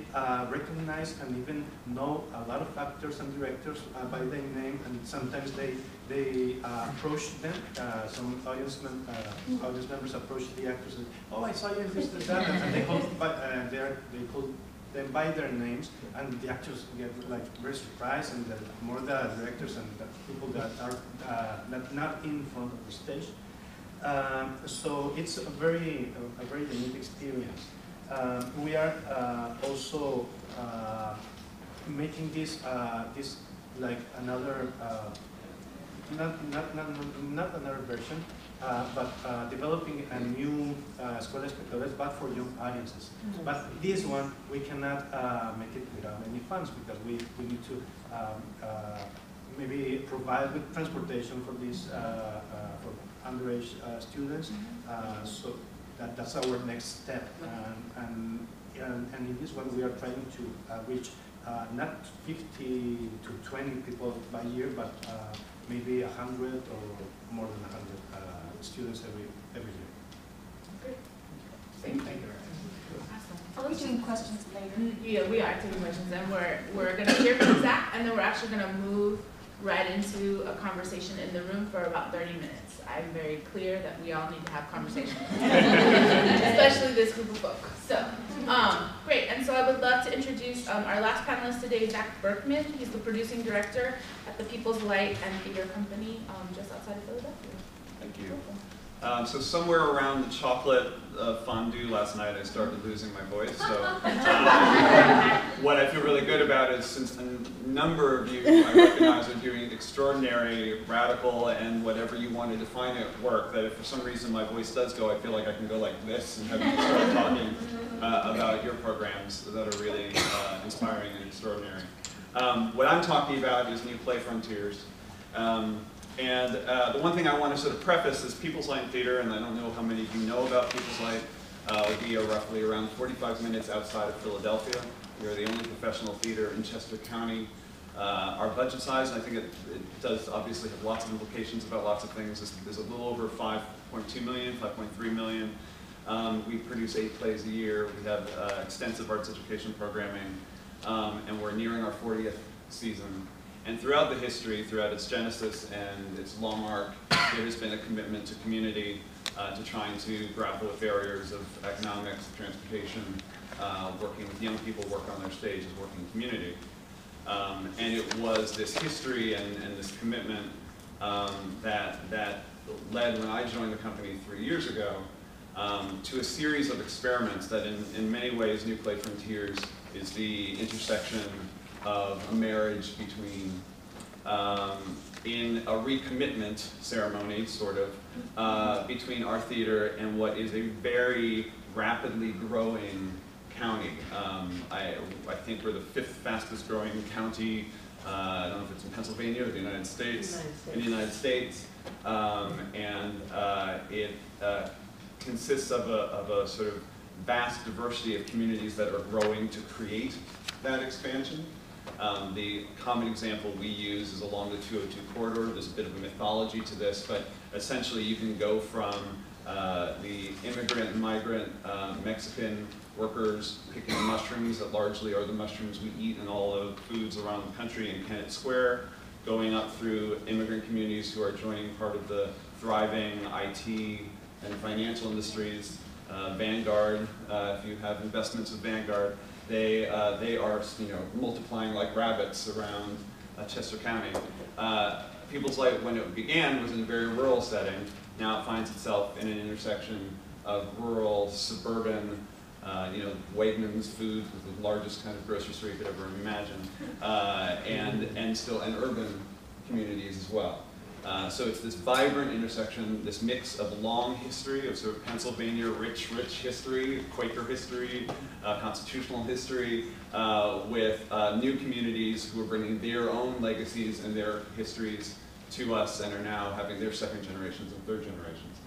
recognize and even know a lot of actors and directors by their name, and sometimes they, they uh, approach them. Uh, some audience, uh, audience members approach the actors and, oh, I saw you in this, this, that, and they call, by, uh, they, are, they call them by their names, and the actors get like very surprised, and the, more the directors and the people that are uh, not, not in front of the stage. Um, so it's a very, a, a very unique experience. um, we are uh, also uh, making this this like another not, not, not, not another version, uh, but uh, developing a new uh, Espectadores, but for young audiences. But this one, we cannot uh, make it without any funds because we, we need to um, uh, maybe provide with transportation for these uh, uh, for underage uh, students. Uh, so that, that's our next step. And, and, and, and in this one, we are trying to uh, reach uh, not 50 to 20 people by year, but uh, maybe 100 or more than 100 uh, students every, every year. Thank you. Thank you very much. Awesome. Are we doing questions later? Yeah, we are taking questions, and we're, we're gonna hear from Zak, and then we're actually gonna move right into a conversation in the room for about thirty minutes. I'm very clear that we all need to have conversations, especially this group of folk. So, um, great, and so I would love to introduce, um, our last panelist today, Zak Berkman. He's the producing director at the People's Light and Theater Company, um, just outside of Philadelphia. Thank you. Um, so somewhere around the chocolate uh, fondue last night, I started losing my voice. So um, what I feel really good about is since a number of you I recognize are doing extraordinary, radical, and whatever you want to define it work, that if for some reason my voice does go, I feel like I can go like this and have you start talking uh, about your programs that are really uh, inspiring and extraordinary. Um, what I'm talking about is New Play Frontiers. Um, and uh, the one thing I want to sort of preface is People's Light Theater, and I don't know how many of you know about People's Light. Uh, we are roughly around 45 minutes outside of Philadelphia. We are the only professional theater in Chester County. Uh, our budget size, and I think it, it does obviously have lots of implications about lots of things, is, is a little over 5.2 million, 5.3 million. Um, we produce eight plays a year. We have uh, extensive arts education programming, um, and we're nearing our 40th season. And throughout the history, throughout its genesis and its long arc, there has been a commitment to community, uh, to trying to grapple with barriers of economics, of transportation, uh, working with young people, work on their stage as working community. Um, and it was this history and, and this commitment um, that, that led when I joined the company three years ago um, to a series of experiments that in, in many ways New Play Frontiers is the intersection of a marriage between um, in a recommitment ceremony, sort of, uh, between our theater and what is a very rapidly growing county. Um, I, I think we're the fifth fastest growing county, uh, I don't know if it's in Pennsylvania or the United States, in the United States. Um, and uh, it uh, consists of a, of a sort of vast diversity of communities that are growing to create that expansion. Um, the common example we use is along the 202 corridor. There's a bit of a mythology to this, but essentially you can go from uh, the immigrant migrant uh, Mexican workers picking mushrooms that largely are the mushrooms we eat in all the foods around the country in Kennett Square, going up through immigrant communities who are joining part of the thriving IT and financial industries. Uh, Vanguard, uh, if you have investments with Vanguard, they, uh, they are you know, multiplying like rabbits around uh, Chester County. Uh, People's Light, when it began, was in a very rural setting. Now it finds itself in an intersection of rural, suburban, uh, you know, Wegmans Foods the largest kind of grocery store you could ever imagine, uh, and, and still, and urban communities as well. Uh, so it's this vibrant intersection, this mix of long history, of sort of Pennsylvania rich, rich history, Quaker history, uh, constitutional history, uh, with uh, new communities who are bringing their own legacies and their histories to us and are now having their second generations and third generations.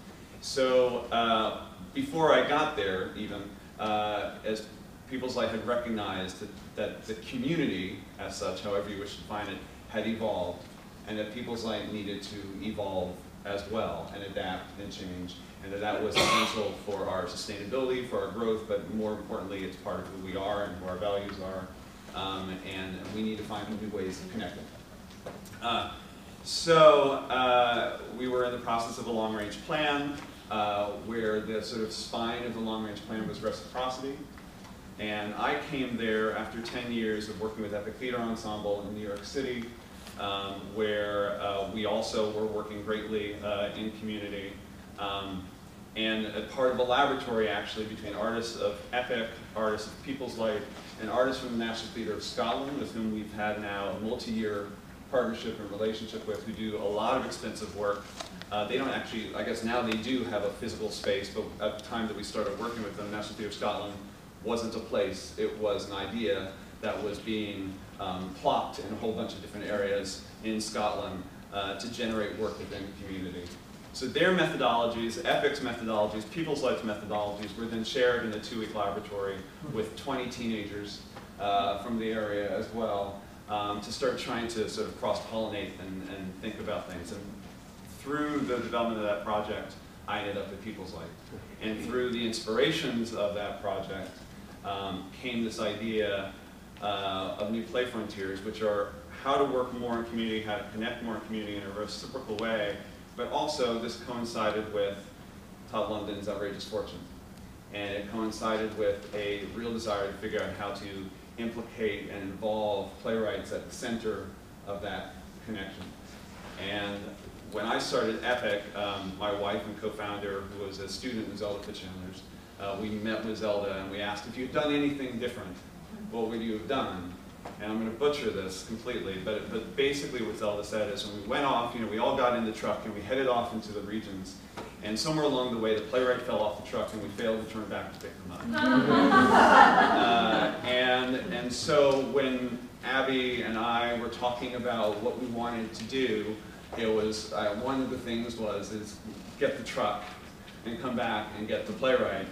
So uh, before I got there, even, as People's Light had recognized that, that the community, as such, however you wish to define it, had evolved and that People's Light needed to evolve as well and adapt and change, and that that was essential for our sustainability, for our growth, but more importantly, it's part of who we are and who our values are, um, and we need to find new ways of connecting. Uh, so uh, we were in the process of a long-range plan, uh, where the sort of spine of the long-range plan was reciprocity, and I came there after 10 years of working with Epic Theater Ensemble in New York City, um, where uh, we also were working greatly uh, in community. Um, and a part of a laboratory actually between artists of Epic, artists of People's Light, and artists from the National Theatre of Scotland, with whom we've had now a multi-year partnership and relationship with, who do a lot of extensive work. Uh, they don't actually, I guess now they do have a physical space, but at the time that we started working with them, National Theatre of Scotland wasn't a place, it was an idea that was being um, plopped in a whole bunch of different areas in Scotland uh, to generate work within the community. So their methodologies, EPIC's methodologies, People's Light's methodologies were then shared in a two-week laboratory with 20 teenagers uh, from the area as well um, to start trying to sort of cross-pollinate and, and think about things. And through the development of that project, I ended up at People's Light. And through the inspirations of that project um, came this idea uh, of New Play Frontiers, which are how to work more in community, how to connect more in community in a reciprocal way, but also this coincided with Todd London's Outrageous Fortune. And it coincided with a real desire to figure out how to implicate and involve playwrights at the center of that connection. And when I started Epic, um, my wife and co-founder, who was a student in Zelda Fichandler's, uh, we met with Zelda and we asked if you'd done anything different, what would you have done? And I'm going to butcher this completely, but, but basically what Zelda said is when we went off, you know, we all got in the truck and we headed off into the regions, and somewhere along the way the playwright fell off the truck and we failed to turn back to pick him up. uh, and, and so when Abby and I were talking about what we wanted to do, it was, uh, one of the things was, is get the truck and come back and get the playwright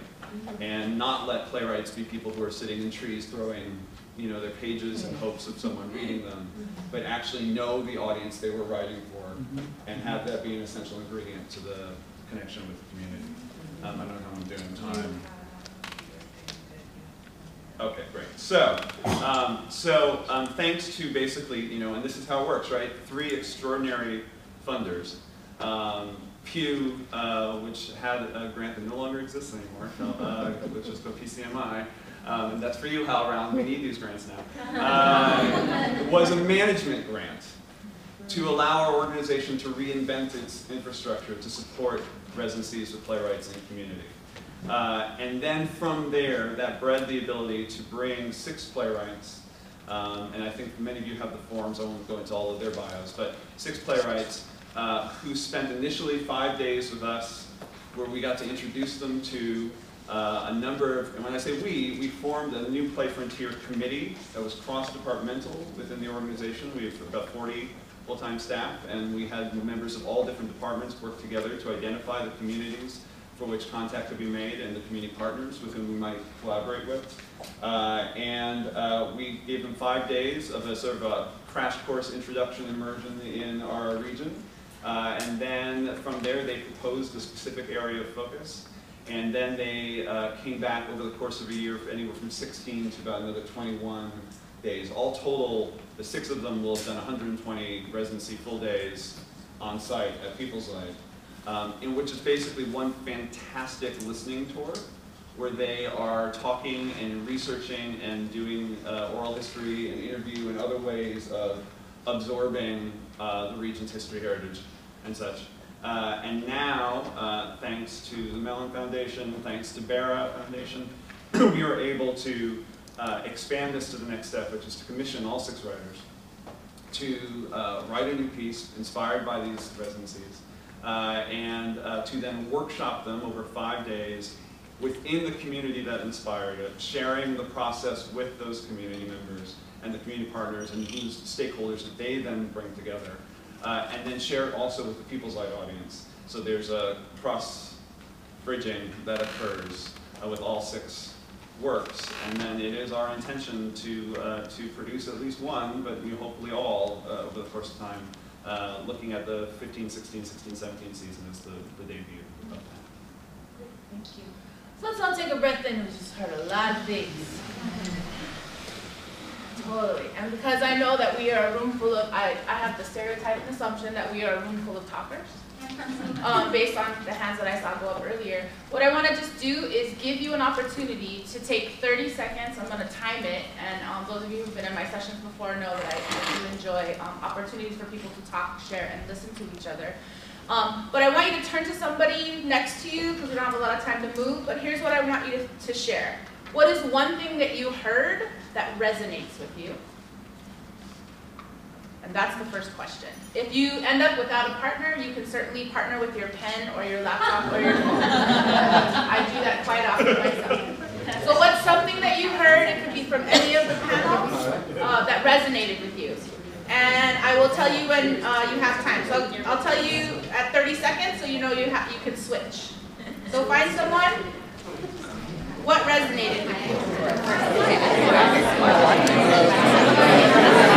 and not let playwrights be people who are sitting in trees throwing you know, their pages in hopes of someone reading them, but actually know the audience they were writing for and have that be an essential ingredient to the connection with the community. Um, I don't know how I'm doing time. Okay, great. So, um, so um, thanks to basically, you know, and this is how it works, right? Three extraordinary funders. Pew, uh, which had a grant that no longer exists anymore, uh, which is called PCMI, um, and that's for you, HowlRound, we need these grants now, uh, was a management grant to allow our organization to reinvent its infrastructure to support residencies with playwrights in the community. Uh, and then from there, that bred the ability to bring six playwrights, um, and I think many of you have the forms, I won't go into all of their bios, but six playwrights uh, who spent initially five days with us, where we got to introduce them to uh, a number of, and when I say we, we formed a new Play Frontier committee that was cross-departmental within the organization. We have about 40 full-time staff, and we had members of all different departments work together to identify the communities for which contact could be made and the community partners with whom we might collaborate with. Uh, and uh, we gave them five days of a sort of a crash course introduction immersion in our region. Uh, and then from there, they proposed a specific area of focus. And then they uh, came back over the course of a year, anywhere from 16 to about another 21 days. All total, the six of them will have done 120 residency full days on site at People's Light, um, in which is basically one fantastic listening tour where they are talking and researching and doing uh, oral history and interview and other ways of absorbing uh, the region's history, heritage, and such. Uh, and now, uh, thanks to the Mellon Foundation, thanks to Barra Foundation, we are able to uh, expand this to the next step, which is to commission all six writers to uh, write a new piece inspired by these residencies, uh, and uh, to then workshop them over five days within the community that inspired it, sharing the process with those community members and the community partners and whose stakeholders that they then bring together uh, and then share it also with the People's Light audience. So there's a cross bridging that occurs uh, with all six works, and then it is our intention to uh, to produce at least one, but you know, hopefully all uh, over the course of time. Uh, looking at the 15, 16, 16, 17 season as the, the debut of that. Thank you. So let's all take a breath in. We just heard a lot of things. Totally. And because I know that we are a room full of, I, I have the stereotype and assumption that we are a room full of talkers. Um, based on the hands that I saw go up earlier. What I want to just do is give you an opportunity to take 30 seconds. I'm going to time it, and um, those of you who've been in my sessions before know that I, do enjoy um, opportunities for people to talk, share, and listen to each other. Um, but I want you to turn to somebody next to you because we don't have a lot of time to move. But here's what I want you to, to share. What is one thing that you heard that resonates with you? And that's the first question. If you end up without a partner, you can certainly partner with your pen or your laptop or your phone. I do that quite often myself. So what's something that you heard, it could be from any of the panels, uh, that resonated with you? And I will tell you when uh, you have time. So I'll, tell you at 30 seconds so you know you, you can switch. So find someone what resonated with you?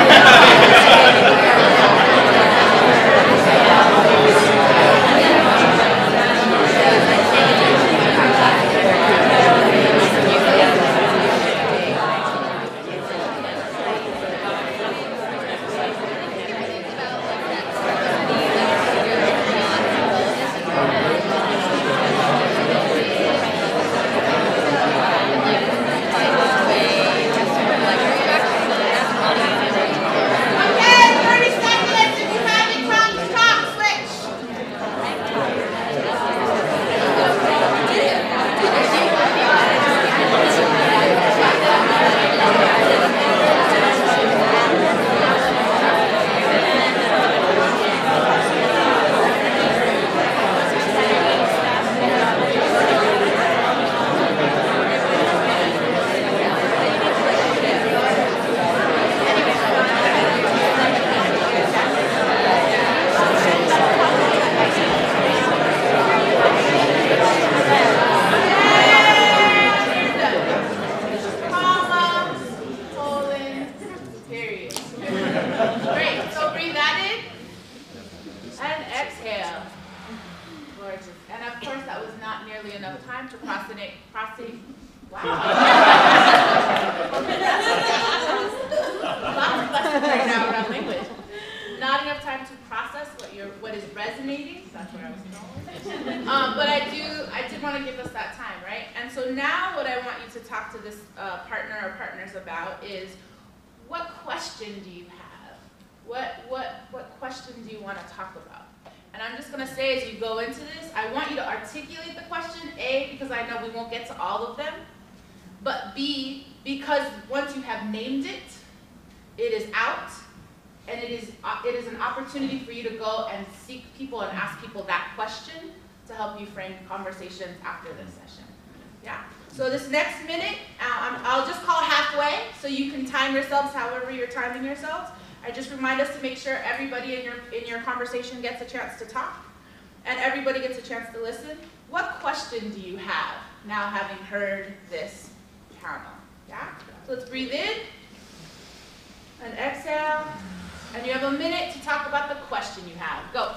And you have a minute to talk about the question you have. Go.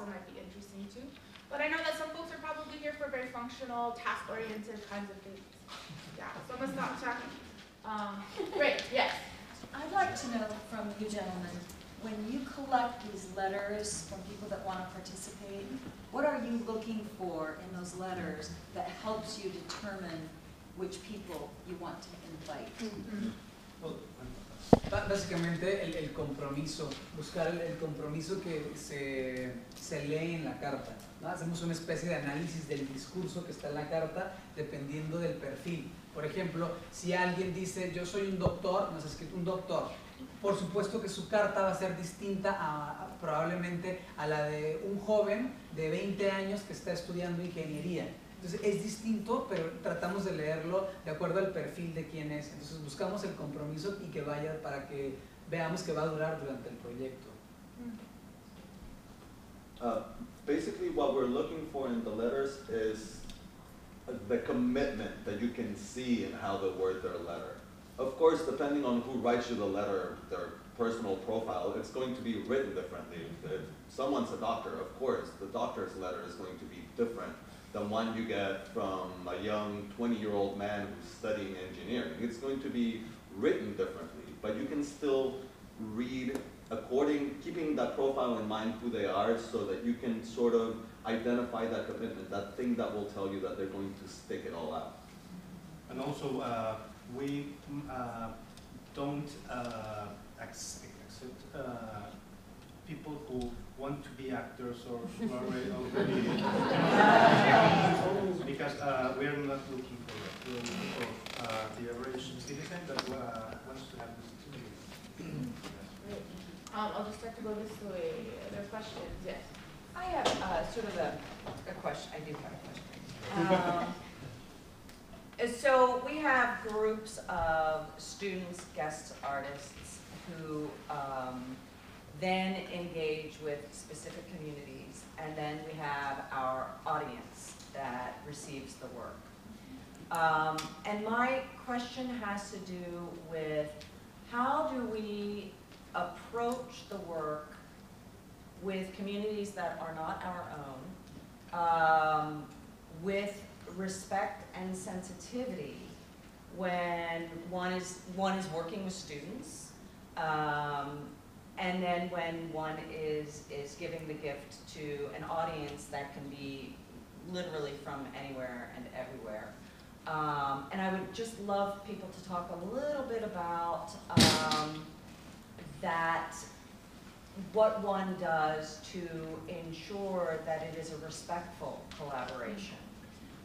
Also might be interesting too. But I know that some folks are probably here for very functional, task-oriented kinds of things. Yeah, so I'm gonna stop talking. Um, great, yes. I'd like to know from you gentlemen, when you collect these letters from people that want to participate, what are you looking for in those letters that helps you determine which people you want to invite? Ba- Básicamente el, compromiso, buscar el, compromiso que se, se lee en la carta. ¿no? Hacemos una especie de análisis del discurso que está en la carta dependiendo del perfil. Por ejemplo, si alguien dice yo soy un doctor, nos ha escrito un doctor, por supuesto que su carta va a ser distinta probablemente a la de un joven de 20 años que está estudiando ingeniería. Entonces es distinto, pero tratamos de leerlo de acuerdo al perfil de quién es. Entonces buscamos el compromiso y que vaya para que veamos que va a durar durante el proyecto. Uh, basically, what we're looking for in the letters is the commitment that you can see in how they word their letter. Of course, depending on who writes you the letter, their personal profile, it's going to be written differently. If someone's a doctor, of course, the doctor's letter is going to be different than one you get from a young 20-year-old man who's studying engineering. It's going to be written differently, but you can still read according, keeping that profile in mind who they are so that you can sort of identify that commitment, that thing that will tell you that they're going to stick it all out. And also, uh, we uh, don't uh, accept uh, people who want to be actors or who are already, already because uh, we are not looking for that. We are looking for uh, the average citizen that uh, wants to have this experience. Great. Um, I'll just start to go this way. Other questions? Yes. I have uh, sort of a, a question, I do have a question. Um, uh, So we have groups of students, guests, artists, who um, then engage with specific communities, and then we have our audience that receives the work. Um, And my question has to do with how do we approach the work with communities that are not our own, um, with respect and sensitivity when one is, one is working with students, um, and then when one is, is giving the gift to an audience that can be literally from anywhere and everywhere. Um, and I would just love people to talk a little bit about, um, that what one does to ensure that it is a respectful collaboration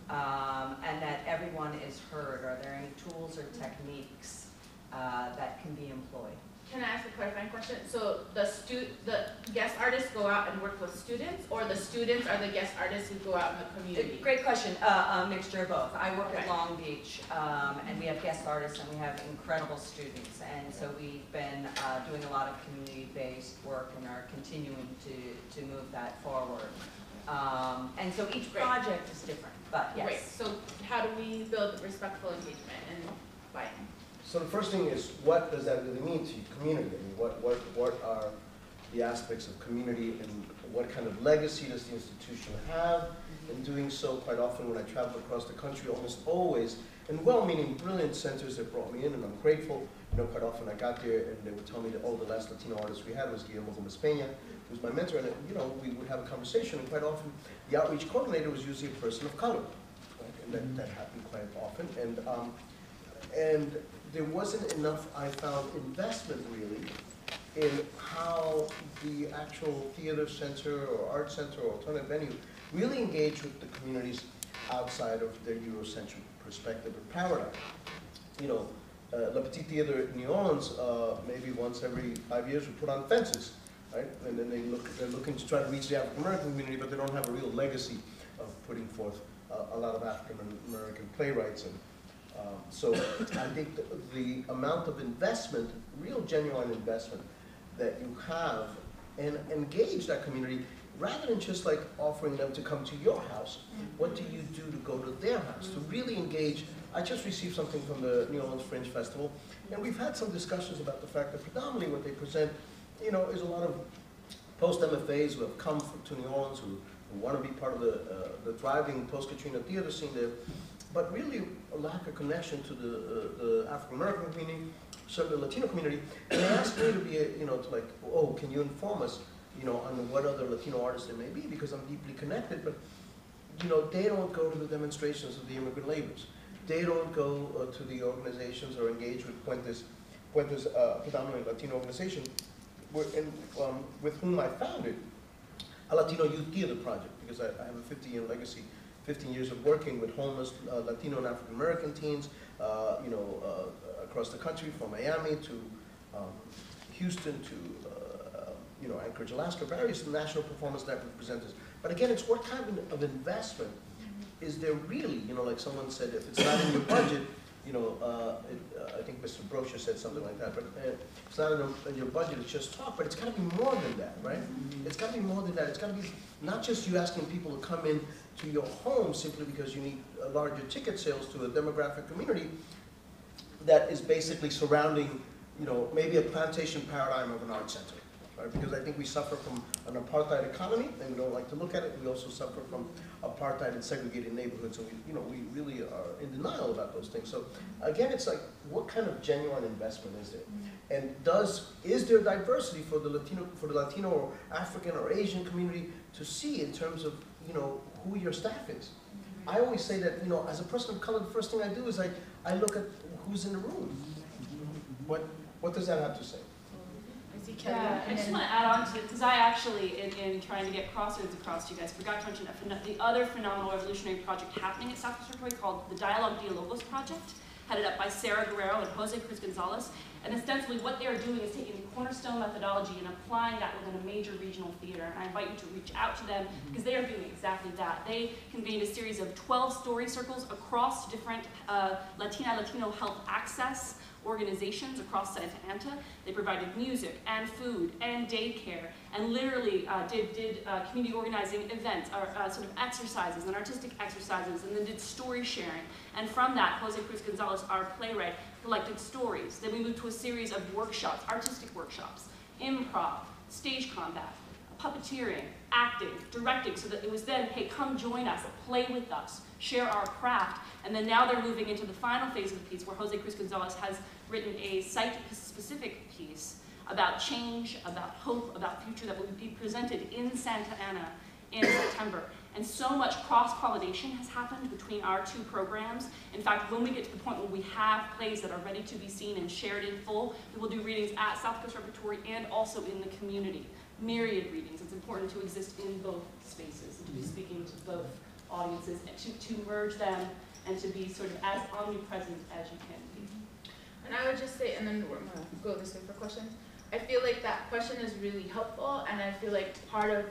um, and that everyone is heard. Are there any tools or techniques uh, that can be employed? Can I ask a clarifying question? So the stu, the guest artists go out and work with students, or the students are the guest artists who go out in the community? Great question, uh, a mixture of both. I work at Long Beach, um, and we have guest artists and we have incredible students. And so we've been uh, doing a lot of community-based work and are continuing to, to move that forward. Um, And so each Great. project is different, but yes. Great, so how do we build respectful engagement and buy-in? So the first thing is, what does that really mean to you, community? I mean, what, what, what are the aspects of community and what kind of legacy does the institution have in doing so? Quite often when I travel across the country, almost always, in well-meaning, brilliant centers that brought me in, and I'm grateful. You know, quite often I got there and they would tell me that, oh, the last Latino artist we had was Guillermo Gomez Peña, who was my mentor, and, you know, we would have a conversation, and quite often the outreach coordinator was usually a person of color. right? And that, that happened quite often, and, um, and there wasn't enough, I found, investment really in how the actual theater center or art center or alternative venue really engage with the communities outside of their Eurocentric perspective or paradigm. You know, uh, La Petite Theater in New Orleans, uh, maybe once every five years, we put on fences, right? And then they look, they're looking to try to reach the African American community, but they don't have a real legacy of putting forth a, a lot of African American playwrights. And um, so I think the, the amount of investment, real genuine investment, that you have and engage that community rather than just like offering them to come to your house, what do you do to go to their house? To really engage, I just received something from the New Orleans Fringe Festival, and we've had some discussions about the fact that predominantly what they present, you know, is a lot of post-MFAs who have come from- to New Orleans, who, who want to be part of the, uh, the thriving post-Katrina theater scene there, but really a lack of connection to the, uh, the African-American community, certainly the Latino community, and they asked me to be, a- you know, to like, oh, can you inform us, you know, on what other Latino artists there may be, because I'm deeply connected, but, you know, they don't go to the demonstrations of the immigrant laborers. They don't go uh, to the organizations or engage with Puentes, Puentes, uh, predominantly Latino organization, where, and, um, with whom I founded a Latino Youth Theater Project, because I, I have a 50-year legacy, 15 years of working with homeless uh, Latino and African American teens, uh, you know, uh, across the country, from Miami to um, Houston to, uh, you know, Anchorage, Alaska, various national performance network presenters. But again, it's what kind of- of investment is there really, you know, like someone said, if it's not in your budget, you know, uh, it, uh, I think Mr. Brocher said something like that, but uh, it's not in, the- in your budget, it's just talk, but it's gotta be more than that, right? It's gotta be more than that, it's gotta be not just you asking people to come in to your home simply because you need a larger ticket sales to a demographic community that is basically surrounding, you know, maybe a plantation paradigm of an art center, Because I think we suffer from an apartheid economy, and we don't like to look at it. We also suffer from apartheid and segregated neighborhoods, and we, you know, we really are in denial about those things. So again, it's like, what kind of genuine investment is there? And does, is there diversity for the Latino, for the Latino or African or Asian community to see in terms of, you know, who your staff is? I always say that, you know, as a person of color, the first thing I do is I, I look at who's in the room. What, what does that have to say? I Kelly. Yeah, I just want to add on to, it, because I actually, in, in trying to get crossroads across to you guys, forgot to mention the other phenomenal revolutionary project happening at South Rotary called the Dialogue Dialogos Project, headed up by Sarah Guerrero and Jose Cruz Gonzalez. And ostensibly, what they are doing is taking the cornerstone methodology and applying that within a major regional theater. And I invite you to reach out to them because they are doing exactly that. They convened a series of 12 story circles across different uh, Latina, Latino health access organizations across Santa Ana. They provided music and food and daycare and literally uh, did, did uh, community organizing events, or uh, sort of exercises and artistic exercises, and then did story sharing. And from that, Jose Cruz Gonzalez, our playwright, collected stories. Then we moved to a series of workshops, artistic workshops, improv, stage combat, puppeteering, acting, directing, so that it was then, hey, come join us, play with us, share our craft. And then now they're moving into the final phase of the piece where Jose Cruz Gonzalez has written a site-specific piece about change, about hope, about future that will be presented in Santa Ana in September. And so much cross-pollination has happened between our two programs. In fact, when we get to the point where we have plays that are ready to be seen and shared in full, we will do readings at South Coast Repertory and also in the community. Myriad readings. It's important to exist in both spaces and to be mm-hmm. speaking to both audiences and to, to merge them and to be sort of as omnipresent as you can be. Mm-hmm. And I would just say, and then we're gonna go this way for questions. I feel like that question is really helpful, and I feel like part of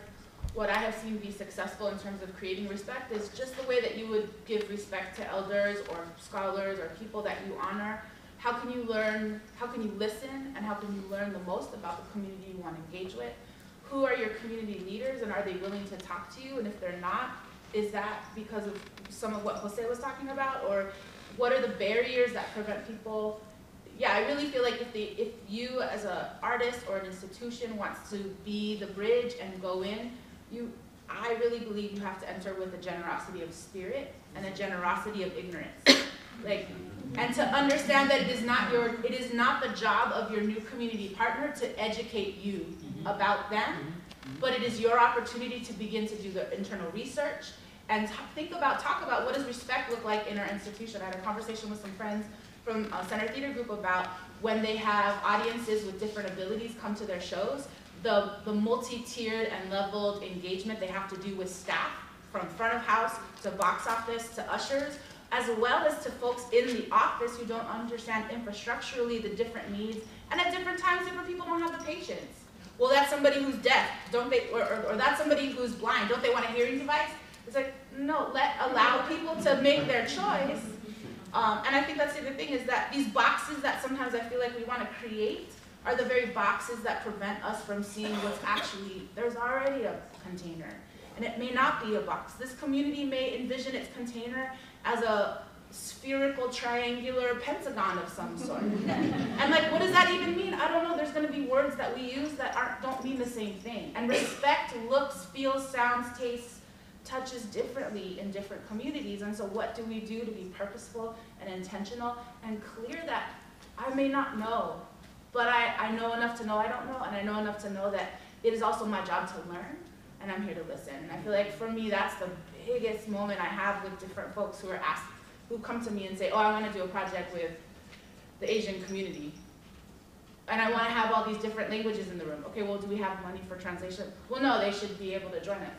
what I have seen be successful in terms of creating respect is just the way that you would give respect to elders or scholars or people that you honor. How can you learn, how can you listen, and how can you learn the most about the community you want to engage with? Who are your community leaders, and are they willing to talk to you? And if they're not, is that because of some of what Jose was talking about, or what are the barriers that prevent people yeah, I really feel like if the if you as an artist or an institution wants to be the bridge and go in, you I really believe you have to enter with a generosity of spirit and a generosity of ignorance. Like and to understand that it is not your it is not the job of your new community partner to educate you about them, but it is your opportunity to begin to do the internal research and think about talk about what does respect look like in our institution. I had a conversation with some friends from uh, Center Theater Group about when they have audiences with different abilities come to their shows, the, the multi-tiered and leveled engagement they have to do with staff, from front of house to box office to ushers. as well as to folks in the office who don't understand infrastructurally the different needs, and at different times, different people don't have the patience. Well, that's somebody who's deaf, don't they, or, or, or that's somebody who's blind, don't they want a hearing device? It's like, no, let, allow people to make their choice. Um, and I think that's the other thing is that these boxes that sometimes I feel like we want to create are the very boxes that prevent us from seeing what's actually, there's already a container. And it may not be a box. This community may envision its container as a spherical, triangular pentagon of some sort. and like, what does that even mean? I don't know. There's going to be words that we use that aren't don't mean the same thing. And respect looks, feels, sounds, tastes, touches differently in different communities. And so, what do we do to be purposeful and intentional and clear that I may not know, but I, I know enough to know I don't know, and I know enough to know that it is also my job to learn, and I'm here to listen. And I feel like for me, that's the biggest moment I have with different folks who are asked, who come to me and say, oh, I want to do a project with the Asian community. And I want to have all these different languages in the room. Okay, well, do we have money for translation? Well, no, they should be able to join us.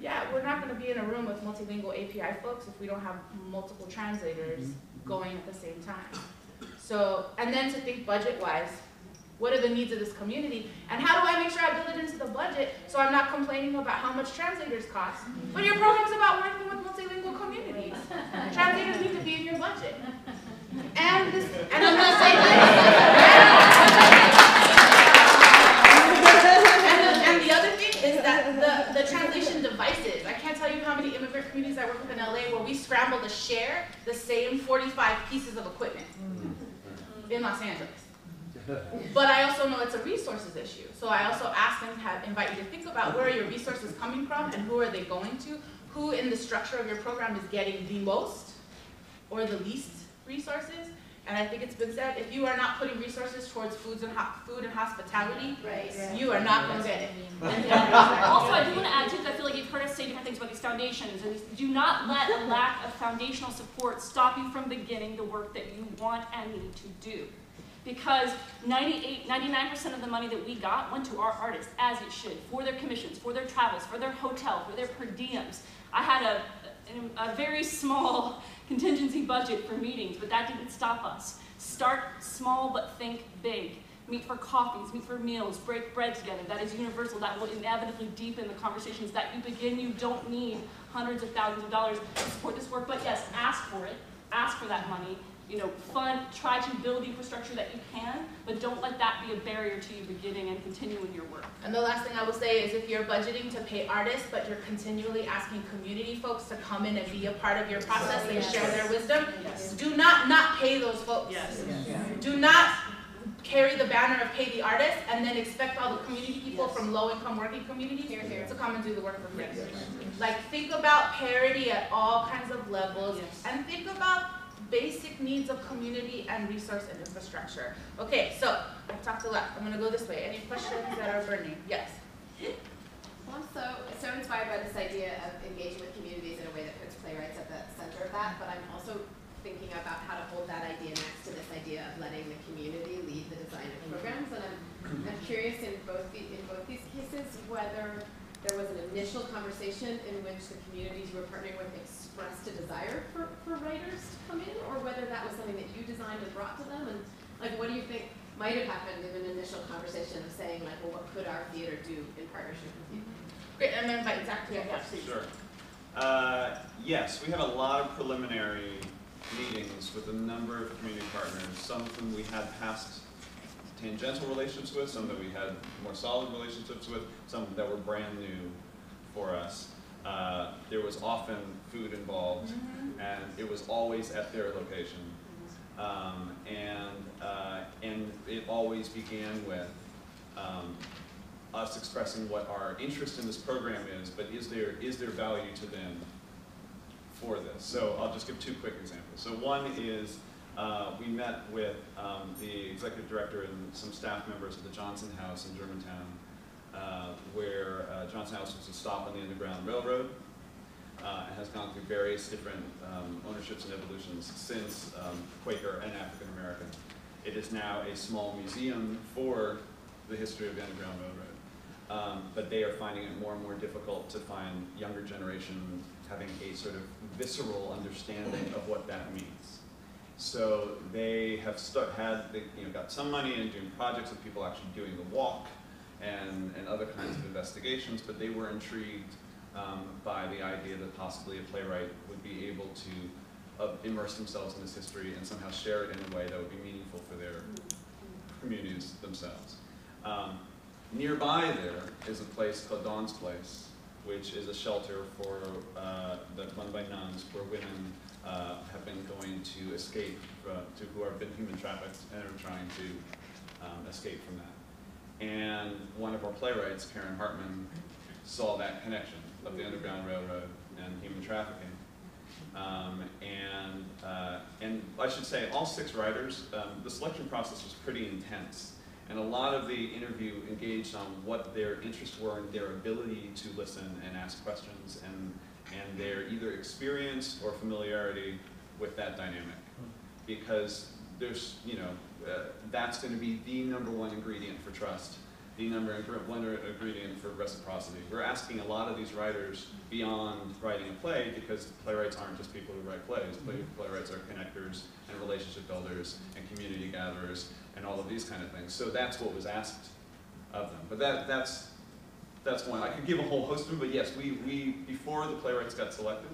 Yeah, we're not going to be in a room with multilingual API folks if we don't have multiple translators mm-hmm. going at the same time. So, and then to think budget-wise, what are the needs of this community? And how do I make sure I build it into the budget so I'm not complaining about how much translators cost? But your program's about working with multilingual communities. Translators need to be in your budget. And this, and I'm gonna say this. the, other thing is that the, the translation devices, I can't tell you how many immigrant communities I work with in LA where we scramble to share the same 45 pieces of equipment in Los Angeles. But I also know it's a resources issue. So I also ask and have, invite you to think about where are your resources coming from and who are they going to? Who in the structure of your program is getting the most or the least resources? And I think it's been said, if you are not putting resources towards foods and ho- food and hospitality, you are not going to get it. Also, I do want to add too, because I feel like you've heard us say different things about these foundations, and do not let a lack of foundational support stop you from beginning the work that you want and need to do. Because 98, 99% of the money that we got went to our artists, as it should, for their commissions, for their travels, for their hotel, for their per diems. I had a, a very small contingency budget for meetings, but that didn't stop us. Start small but think big. Meet for coffees, meet for meals, break bread together. That is universal. That will inevitably deepen the conversations that you begin. You don't need hundreds of thousands of dollars to support this work, but yes, ask for it. Ask for that money. You know, fund, try to build the infrastructure that you can, but don't let that be a barrier to you beginning and continuing your work. And the last thing I will say is if you're budgeting to pay artists, but you're continually asking community folks to come in and be a part of your process and Yes. share their wisdom, Yes. do not not pay those folks. Yes. Do not carry the banner of pay the artist and then expect all the community people from low-income working communities to come and do the work for free. Like, think about parity at all kinds of levels Yes. and think about basic needs of community and resource and infrastructure. Okay, so I've talked a lot. I'm gonna go this way. Any questions that are burning? Yes. Well, I'm so, so inspired by this idea of engaging with communities in a way that puts playwrights at the center of that, but I'm also thinking about how to hold that idea next to this idea of letting the community lead the design of programs. And I'm, I'm curious in both the, in both these cases whether there was an initial conversation in which the communities you were partnering with expressed a desire for, for writers to come in, or whether that was something that you designed and brought to them. And like, what do you think might have happened in an initial conversation of saying like, well, what could our theater do in partnership with you? Great, I'm gonna invite Zak to go Yeah, first. Sure. Uh, Yes, we had a lot of preliminary meetings with a number of community partners. Some of whom we had past tangential relationships with, some that we had more solid relationships with, some that were brand new for us. Uh, There was often food involved, and it was always at their location. Um, And, uh, and it always began with um, us expressing what our interest in this program is, but is there, is there value to them for this? So I'll just give two quick examples. So one is, uh, we met with um, the executive director and some staff members of the Johnson House in Germantown, uh, where uh, Johnson House was a stop on the Underground Railroad, uh, and has gone through various different um, ownerships and evolutions since um, Quaker and African American. It is now a small museum for the history of the Underground Railroad. Um, but they are finding it more and more difficult to find younger generation having a sort of visceral understanding of what that means. So they have start, had, they, you know, got some money and doing projects with people actually doing the walk and, and other kinds of investigations, but they were intrigued um, by the idea that possibly a playwright would be able to uh, immerse themselves in this history and somehow share it in a way that would be meaningful for their communities themselves. Um, nearby there is a place called Dawn's Place, which is a shelter for uh, run by nuns where women uh, have been going to escape uh, to who have been human trafficked and are trying to um, escape from that. And one of our playwrights, Karen Hartman, saw that connection of the Underground Railroad and human trafficking. Um, and, uh, and I should say, all six writers, um, the selection process was pretty intense. And a lot of the interview engaged on what their interests were and their ability to listen and ask questions and, and their either experience or familiarity with that dynamic. Because there's, you know, uh, that's going to be the number one ingredient for trust, the number one ingredient for reciprocity. We're asking a lot of these writers beyond writing a play because playwrights aren't just people who write plays. Play, playwrights are connectors and relationship builders and community gatherers and all of these kind of things. So that's what was asked of them. But that, that's, that's one. I could give a whole host of them, but yes, we, we before the playwrights got selected,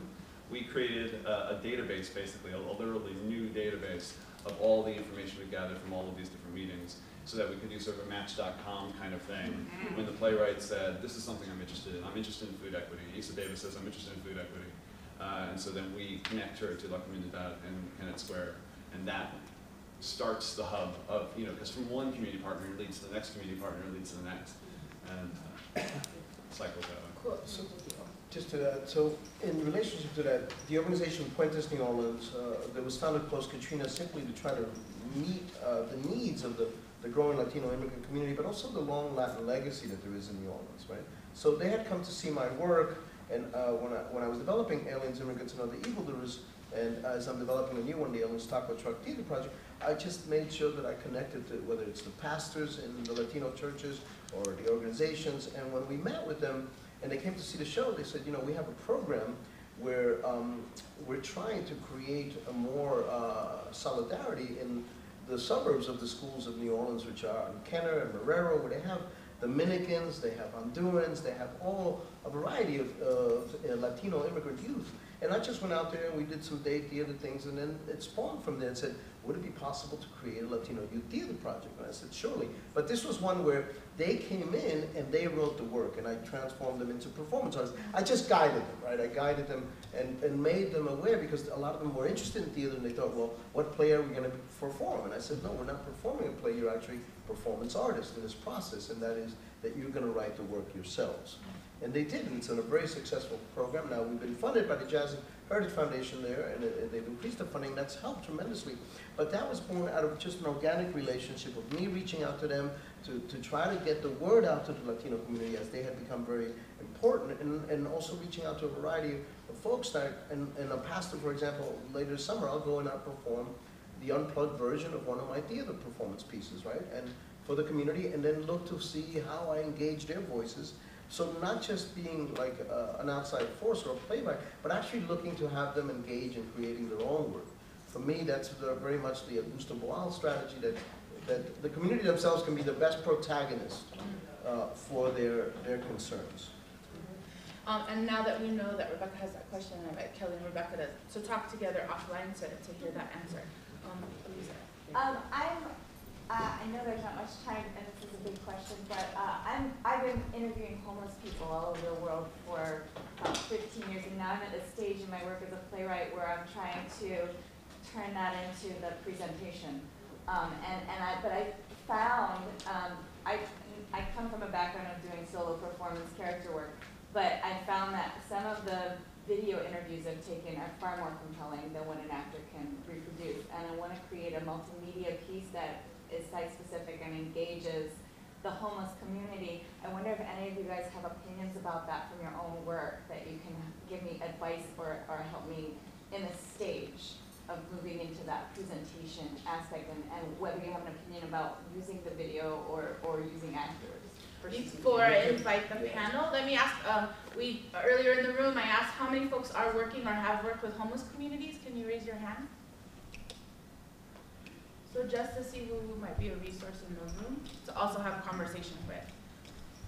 we created a, a database, basically, a, a literally new database of all the information we gathered from all of these different meetings so that we could do sort of a match.com kind of thing. When the playwright said, this is something I'm interested in, I'm interested in food equity. Issa Davis says, I'm interested in food equity. Uh, and so then we connect her to La Comunidad and Kennett Square, and that starts the hub of, you know, because from one community partner it leads to the next community partner, it leads to the next, and uh, cycles. Cool. So, just to that, so in relationship to that, the organization Puentes New Orleans, uh, that was founded post Katrina simply to try to meet uh, the needs of the, the growing Latino immigrant community, but also the long Latin legacy that there is in New Orleans, right? So they had come to see my work, and uh, when, I, when I was developing Aliens, Immigrants, and Other Evildoers, and as I'm developing a new one, the Aliens Taco Truck Theater Project, I just made sure that I connected to whether it's the pastors in the Latino churches or the organizations, and when we met with them, and they came to see the show, they said, you know, we have a program where um, we're trying to create a more uh, solidarity in the suburbs of the schools of New Orleans, which are in Kenner and Marrero, where they have Dominicans, they have Hondurans, they have all a variety of uh, Latino immigrant youth. And I just went out there and we did some day theater things, and then it spawned from there and said, would it be possible to create a Latino youth theater project? And I said, surely. But this was one where they came in and they wrote the work, and I transformed them into performance artists. I just guided them, right? I guided them and, and made them aware because a lot of them were interested in theater and they thought, well, what play are we going to perform? And I said, no, we're not performing a play, you're actually performance artists in this process, and that is that you're going to write the work yourselves. And they did, and it's a very successful program. Now, we've been funded by the Jazz Heritage Foundation there, and uh, it, they've increased the funding. That's helped tremendously. But that was born out of just an organic relationship of me reaching out to them to, to try to get the word out to the Latino community as they had become very important, and, and also reaching out to a variety of folks that, and, and a pastor, for example, later summer, I'll go and I'll perform the unplugged version of one of my theater performance pieces, right? And for the community, and then look to see how I engage their voices so not just being like uh, an outside force or a playback, but actually looking to have them engage in creating their own work. For me, that's the, very much the Augusto Boal strategy that, that the community themselves can be the best protagonist uh, for their, their concerns. Um, and now that we know that Rebecca has that question, I invite Kelly and Rebecca to, to talk together offline so to hear that answer. Um, Lisa. Um, I'm uh, I know there's not much time, and this is a big question, but uh, I'm, I've been interviewing homeless people all over the world for about 15 years, and now I'm at a stage in my work as a playwright where I'm trying to turn that into the presentation. Um, and, and I, but I found, um, I, I come from a background of doing solo performance character work, but I found that some of the video interviews I've taken are far more compelling than what an actor can reproduce. And I want to create a multimedia piece that is site-specific and engages the homeless community. I wonder if any of you guys have opinions about that from your own work that you can give me advice or, or help me in the stage of moving into that presentation aspect and, and whether you have an opinion about using the video or, or using actors. Before I invite the panel, let me ask um, we, earlier in the room, I asked how many folks are working or have worked with homeless communities. Can you raise your hand? So just to see who might be a resource in the room, to also have conversation with.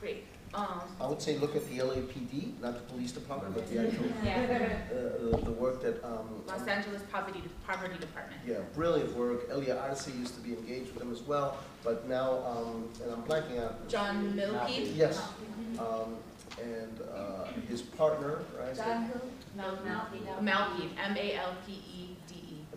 Great. Um, I would say look at the LAPD, not the police department, but the actual, yeah, uh, uh, the work that, um. Los Angeles Poverty, Poverty Department. Yeah, brilliant work. Elia Arce used to be engaged with them as well, but now, um, and I'm blanking out. John Milkey? Yes, um, and, uh, his partner, right? John who? Mal- Malky. Malpede, M A L P E D. And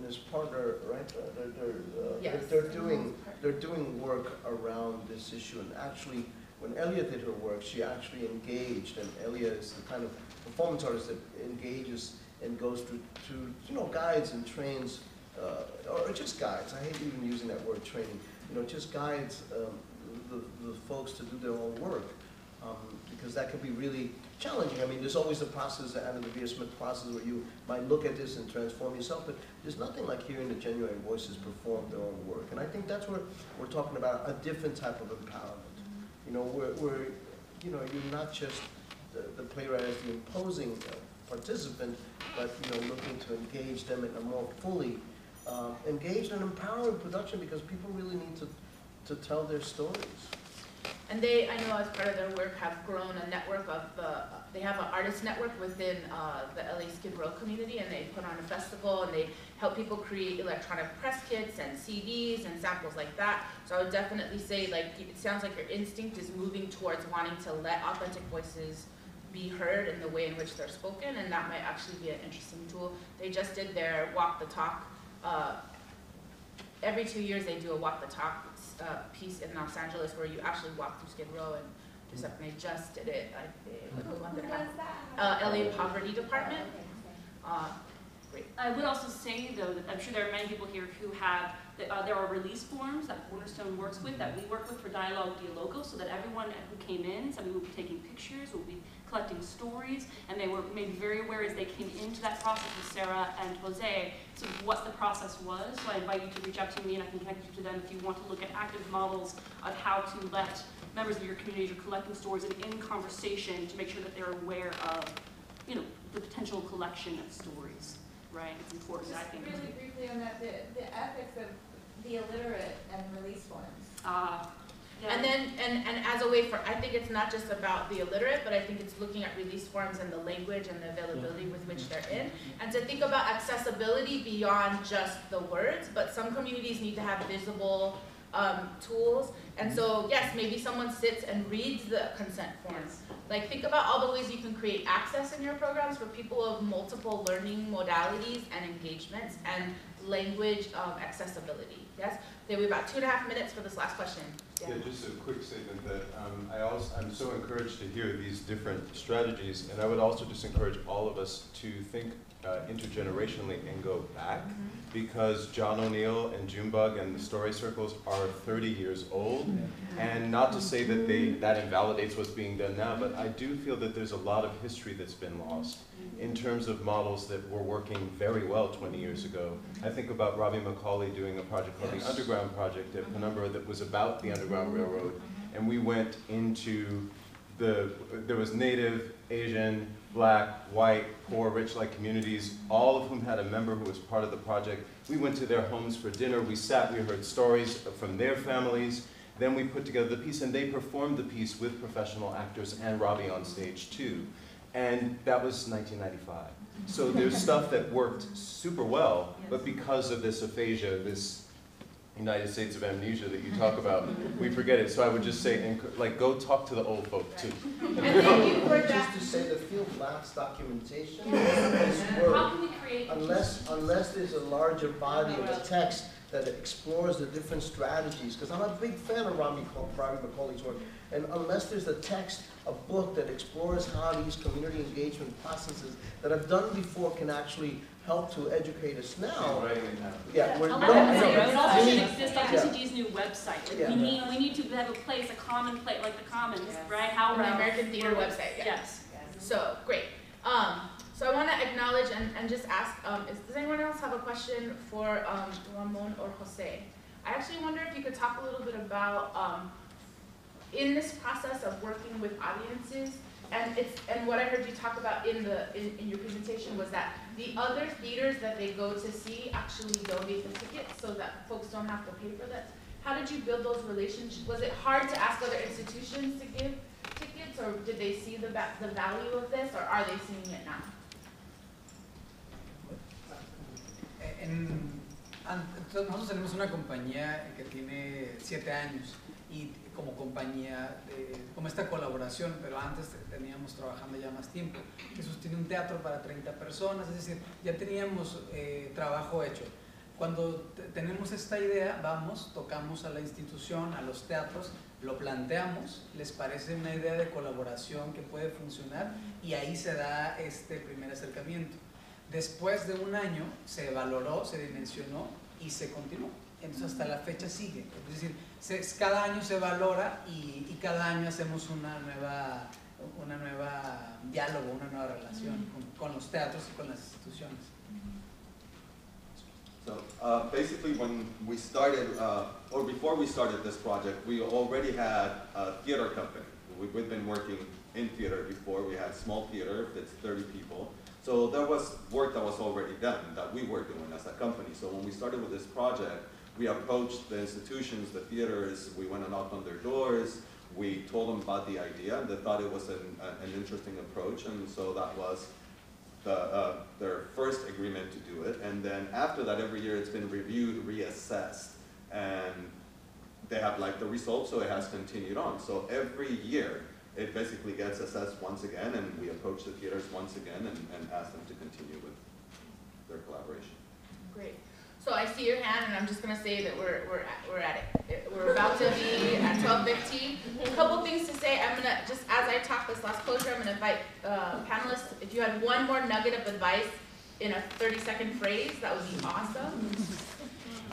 his partner, right, uh, they're, they're, uh, they're, they're doing, they're doing work around this issue, and actually, when Elia did her work, she actually engaged, and Elia is the kind of performance artist that engages and goes through, to, you know, guides and trains, uh, or just guides, I hate even using that word training, you know, just guides, um, the, the folks to do their own work, um, because that can be really challenging. I mean, there's always the process, the Deavere Smith process, where you might look at this and transform yourself, but there's nothing like hearing the genuine voices perform their own work. And I think that's where we're talking about a different type of empowerment. You know, where, where you know, you're not just the, the playwright as the imposing uh, participant, but, you know, looking to engage them in a more fully uh, engaged and empowering production because people really need to, to tell their stories. And they, I know as part of their work, have grown a network of the, they have an artist network within uh, the LA Skid Row community, and they put on a festival, and they help people create electronic press kits and CDs and samples like that. So I would definitely say, like, it sounds like your instinct is moving towards wanting to let authentic voices be heard in the way in which they're spoken, and that might actually be an interesting tool. They just did their Walk the Talk. Uh, every two years, they do a Walk the Talk uh, piece in Los Angeles where you actually walk through Skid Row and do something. They just did it, I think, like a month and a half. Uh, LA Poverty Department. Uh, I would also say, though, that I'm sure there are many people here who have, that, uh, there are release forms that Cornerstone works with, that we work with for Dialogue Dialogo, so that everyone who came in, somebody will be taking pictures, will be collecting stories, and they were made very aware as they came into that process with Sarah and Jose, sort of what the process was. So I invite you to reach out to me, and I can connect you to them if you want to look at active models of how to let members of your community who are collecting stories and in conversation to make sure that they're aware of, you know, the potential collection of stories right? It's important, I Just think. really briefly on that, the, the ethics of the illiterate and release forms. Uh, yeah. And then, and, and as a way for, I think it's not just about the illiterate, but I think it's looking at release forms and the language and the availability with which they're in. And to think about accessibility beyond just the words, but some communities need to have visible um, tools. And so, yes, maybe someone sits and reads the consent forms. Like, think about all the ways you can create access in your programs for people of multiple learning modalities and engagements and language um, accessibility. Yes? Okay, we have about two and a half minutes for this last question. Yeah, just a quick statement that um, I also, I'm so encouraged to hear these different strategies, and I would also just encourage all of us to think uh, intergenerationally and go back, because John O'Neal and Junebug and the story circles are 30 years old, mm-hmm. and not to say that they that invalidates what's being done now, but I do feel that there's a lot of history that's been lost mm-hmm. in terms of models that were working very well 20 years ago. I think about Robbie McCauley doing a project called Yes. the Underground Project at mm-hmm. Penumbra that was about the Underground Railroad, and we went into the, there was native, Asian, black, white, poor, rich like communities, all of whom had a member who was part of the project. We went to their homes for dinner, we sat, we heard stories from their families, then we put together the piece and they performed the piece with professional actors and Robbie on stage too. And that was 1995. So there's stuff that worked super well, but because of this aphasia, this United States of amnesia that you talk about, we forget it. So I would just say, enc- like, go talk to the old folk too. And thank you for Just to say the field lacks documentation is How can we create? Unless, unless there's a larger body of text that explores the different strategies, because I'm a big fan of Robbie, Col- Robbie McCauley's work, and unless there's a text, a book that explores how these community engagement processes that I've done before can actually help to educate us now. Writing it down. Yeah, we're, I'll no, let them no, it also you should need- exist on yeah. TCG's new website. Like, Yeah. we need, we need to have a place, a common place, like the Commons, right? How On the around- American Theater website, yeah. Yes. So, great. Um, so I want to acknowledge and, and just ask, um, is, does anyone else have a question for um, Ramon or Jose? I actually wonder if you could talk a little bit about, um, in this process of working with audiences, and it's, and what I heard you talk about in the, in, in your presentation was that the other theaters that they go to see actually donate the tickets so that folks don't have to pay for that. How did you build those relationships? Was it hard to ask other institutions to give tickets, or did they see the the value of this, or are they seeing it now? En- nosotros tenemos una compañía que tiene siete años y como compañía, como esta colaboración, pero antes te- teníamos trabajando ya más tiempo. Jesús tiene un teatro para 30 personas, es decir, ya teníamos eh, trabajo hecho. Cuando te- tenemos esta idea, vamos, tocamos a la institución, a los teatros, lo planteamos, les parece una idea de colaboración que puede funcionar y ahí se da este primer acercamiento. Después de un año se valoró, se dimensionó y se continuó. Entonces hasta la fecha sigue. Es decir, se- cada año se valora y, y cada año hacemos una nueva, una nueva diálogo, una nueva relación con, con los teatros y con las instituciones. So uh, basically, when we started, uh, or before we started this project, we already had a theater company. We- We've been working in theater before. We had small theater that's 30 people. So there was work that was already done that we were doing as a company. So when we started with this project, we approached the institutions, the theaters. We went and knocked on their doors. We told them about the idea. They thought it was an, an interesting approach, and so that was the, uh, their first agreement to do it. And then after that, every year it's been reviewed, reassessed, and they have like the results, so it has continued on. So every year, it basically gets assessed once again, and we approach the theaters once again and, and ask them to continue with their collaboration. So I see your hand, and I'm just gonna say that we're, we're, at- we're at it. We're about to be at twelve fifteen. A Couple things to say, I'm gonna, just as I talk this last closure, I'm gonna invite, uh, panelists, if you had one more nugget of advice in a thirty-second phrase, that would be awesome.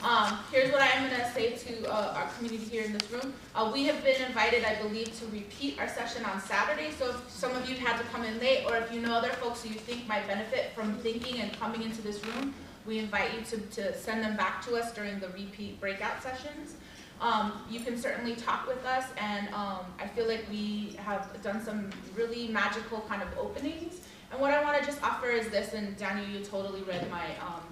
Um, here's what I'm gonna say to, uh, our community here in this room. Uh, we have been invited, I believe, to repeat our session on Saturday, so if some of you had to come in late, or if you know other folks who you think might benefit from thinking and coming into this room, we invite you to, to send them back to us during the repeat breakout sessions. Um, you can certainly talk with us, and, um, I feel like we have done some really magical kind of openings. And what I wanna just offer is this, and Daniel, you totally read my, um,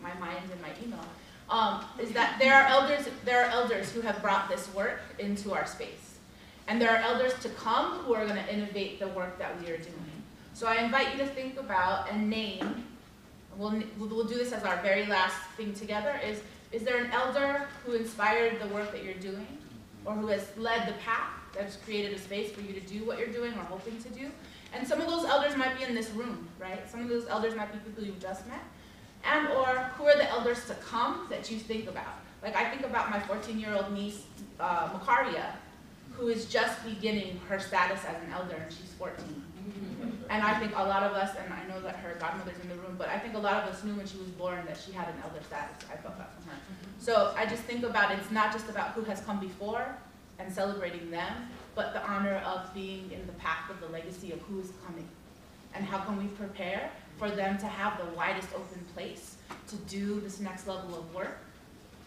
my mind in my email, um, is that there are elders, there are elders who have brought this work into our space. And there are elders to come who are gonna innovate the work that we are doing. So I invite you to think about and name, we'll, we'll do this as our very last thing together, is, is there an elder who inspired the work that you're doing? Or who has led the path, that's created a space for you to do what you're doing or hoping to do? And some of those elders might be in this room, right? Some of those elders might be people you've just met. And or who are the elders to come that you think about? Like I think about my 14-year-old niece, uh, Makaria, who is just beginning her status as an elder and she's 14. And I think a lot of us, and I know that her godmother's in the but I think a lot of us knew when she was born that she had an elder status. I felt that from her. Mm-hmm. So I just think about it's not just about who has come before and celebrating them, but the honor of being in the path of the legacy of who is coming. And how can we prepare for them to have the widest open place to do this next level of work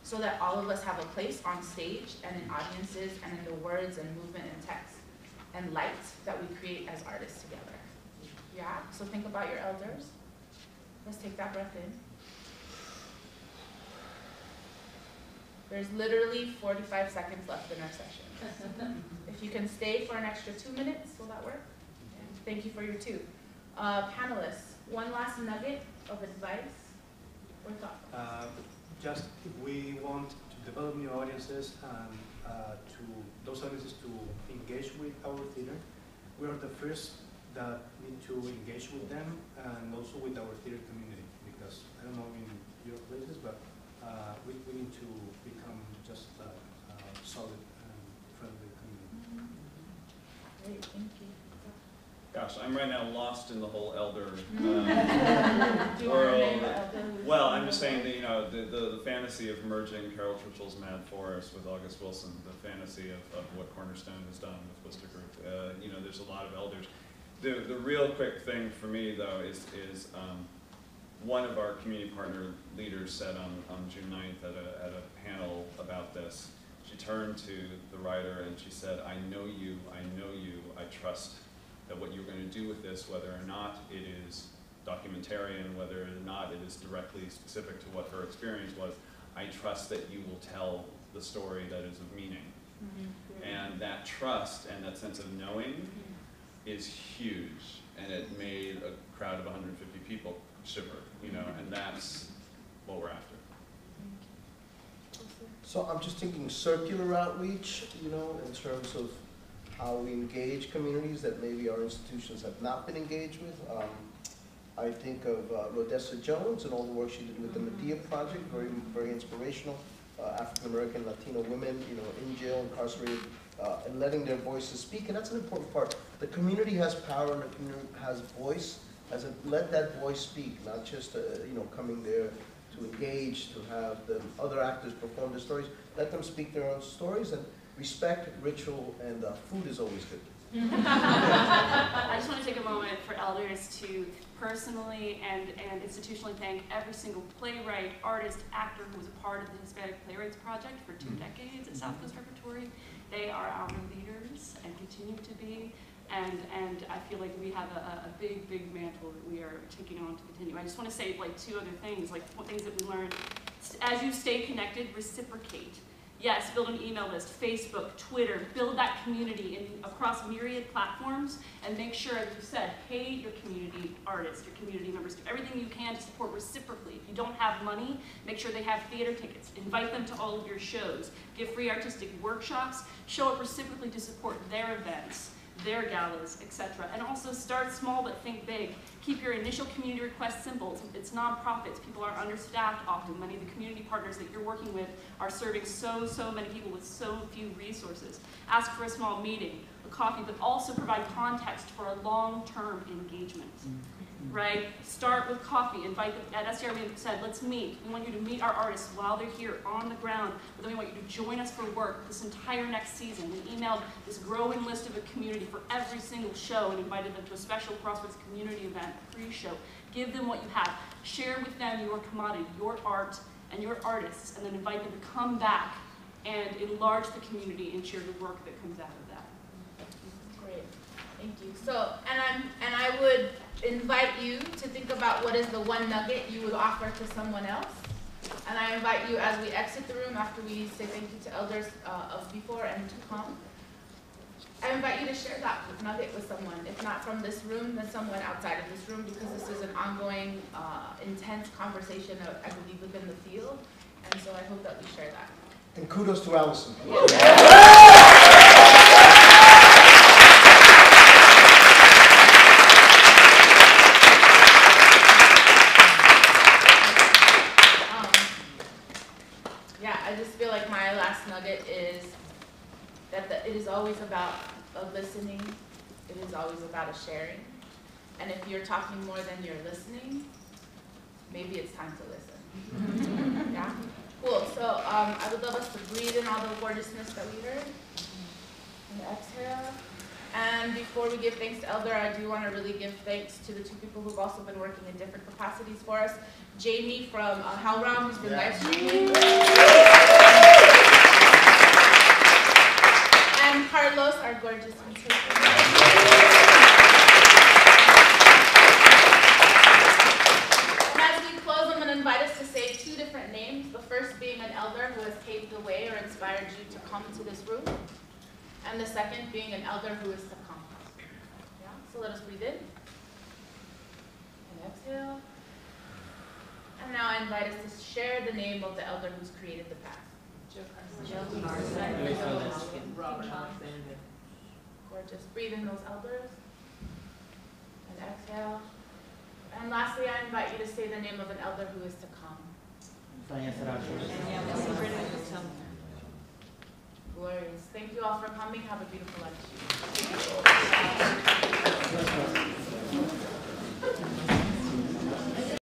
so that all of us have a place on stage and in audiences and in the words and movement and text and light that we create as artists together. Yeah? So think about your elders. Let's take that breath in. There's literally 45 seconds left in our session. If you can stay for an extra two minutes, will that work? Thank you for your two. Uh, panelists, one last nugget of advice or thought? Uh, Just we want to develop new audiences and uh, to, those audiences to engage with our theater, we are the first that need to engage with them and also with our theater community. Because I don't know in your places, but uh, we, we need to become just a a solid and friendly community. Great, thank you. Gosh, I'm right now lost in the whole elder. Do you Uh, want to world. name an elder who's- well, I'm just saying that you know the, the, the fantasy of merging Caryl Churchill's Mad Forest with August Wilson, the fantasy of, of what Cornerstone has done with Wooster Group. Uh, you know, there's a lot of elders. The the real quick thing for me though is is um, one of our community partner leaders said on, on June 9th at a, at a panel about this. She turned to the writer and she said, "I know you. I know you. I trust that what you're going to do with this, whether or not it is documentarian, whether or not it is directly specific to what her experience was, I trust that you will tell the story that is of meaning. And that trust and that sense of knowing is huge, and it made a crowd of 150 people shiver, you know, and that's what we're after. So I'm just thinking circular outreach, you know, in terms of how we engage communities that maybe our institutions have not been engaged with. Um, I think of uh, Rhodessa Jones and all the work she did with the Medea Project, very, very inspirational. Uh, African-American, Latino women, you know, in jail, incarcerated, uh, and letting their voices speak, and that's an important part. The community has power and the community has voice, as a, let that voice speak, not just, uh, you know, coming there to engage, to have the other actors perform the stories. Let them speak their own stories, and respect, ritual, and uh, food is always good. I just want to take a moment for elders to personally and, and institutionally thank every single playwright, artist, actor who was a part of the Hispanic Playwrights Project for two decades at South Coast Repertory. They are our leaders and continue to be. And, and I feel like we have a, a big, big mantle that we are taking on to continue. I just want to say like two other things, like things that we learned. As you stay connected, reciprocate. Yes, build an email list, Facebook, Twitter, build that community in, across myriad platforms and make sure, as you said, pay your community artists, your community members, do everything you can to support reciprocally. If you don't have money, make sure they have theater tickets, invite them to all of your shows, give free artistic workshops, show up reciprocally to support their events their galas, etc. And also start small but think big. Keep your initial community requests simple. It's nonprofits. People are understaffed often. Many of the community partners that you're working with are serving so, so many people with so few resources. Ask for a small meeting, a coffee, but also provide context for a long-term engagement mm. Right? Start with coffee. Invite them. At SCR, we said, let's meet. We want you to meet our artists while they're here on the ground. But then we want you to join us for work this entire next season. We emailed this growing list of a community for every single show and invited them to a special Crossroads community event, pre-show. Give them what you have. Share with them your commodity, your art, and your artists, and then invite them to come back and enlarge the community and share the work that comes out of that. Great, thank you. So, and I'm, and I would invite you to think about what is the one nugget you would offer to someone else. And I invite you as we exit the room after we say thank you to elders uh, of before and to come. I invite you to share that nugget with someone, if not from this room, then someone outside of this room, because this is an ongoing, uh, intense conversation, uh, I believe, within the field. And so I hope that we share that. And kudos to Alison. Um, yeah, I just feel like my last nugget is that the, it is always about a listening. It is always about a sharing. And if you're talking more than you're listening, maybe it's time to listen. yeah? Cool. So um, I would love us to breathe in all the gorgeousness that we heard. And exhale. And before we give thanks to Elder, I do want to really give thanks to the two people who've also been working in different capacities for us. Jamie from uh, HowlRound, who's been live streaming. And Carlos, our gorgeous as we close, I'm going to invite us to say two different names. The first being an elder who has paved the way or inspired you to come to this room. And the second being an elder who is to come. Yeah? So let us breathe in. And exhale. And now I invite us to share the name of the elder who's created the path. Gorgeous. Breathe in those elders. And exhale. And lastly, I invite you to say the name of an elder who is to come. Glorious. Thank you all for coming. Have a beautiful lunch.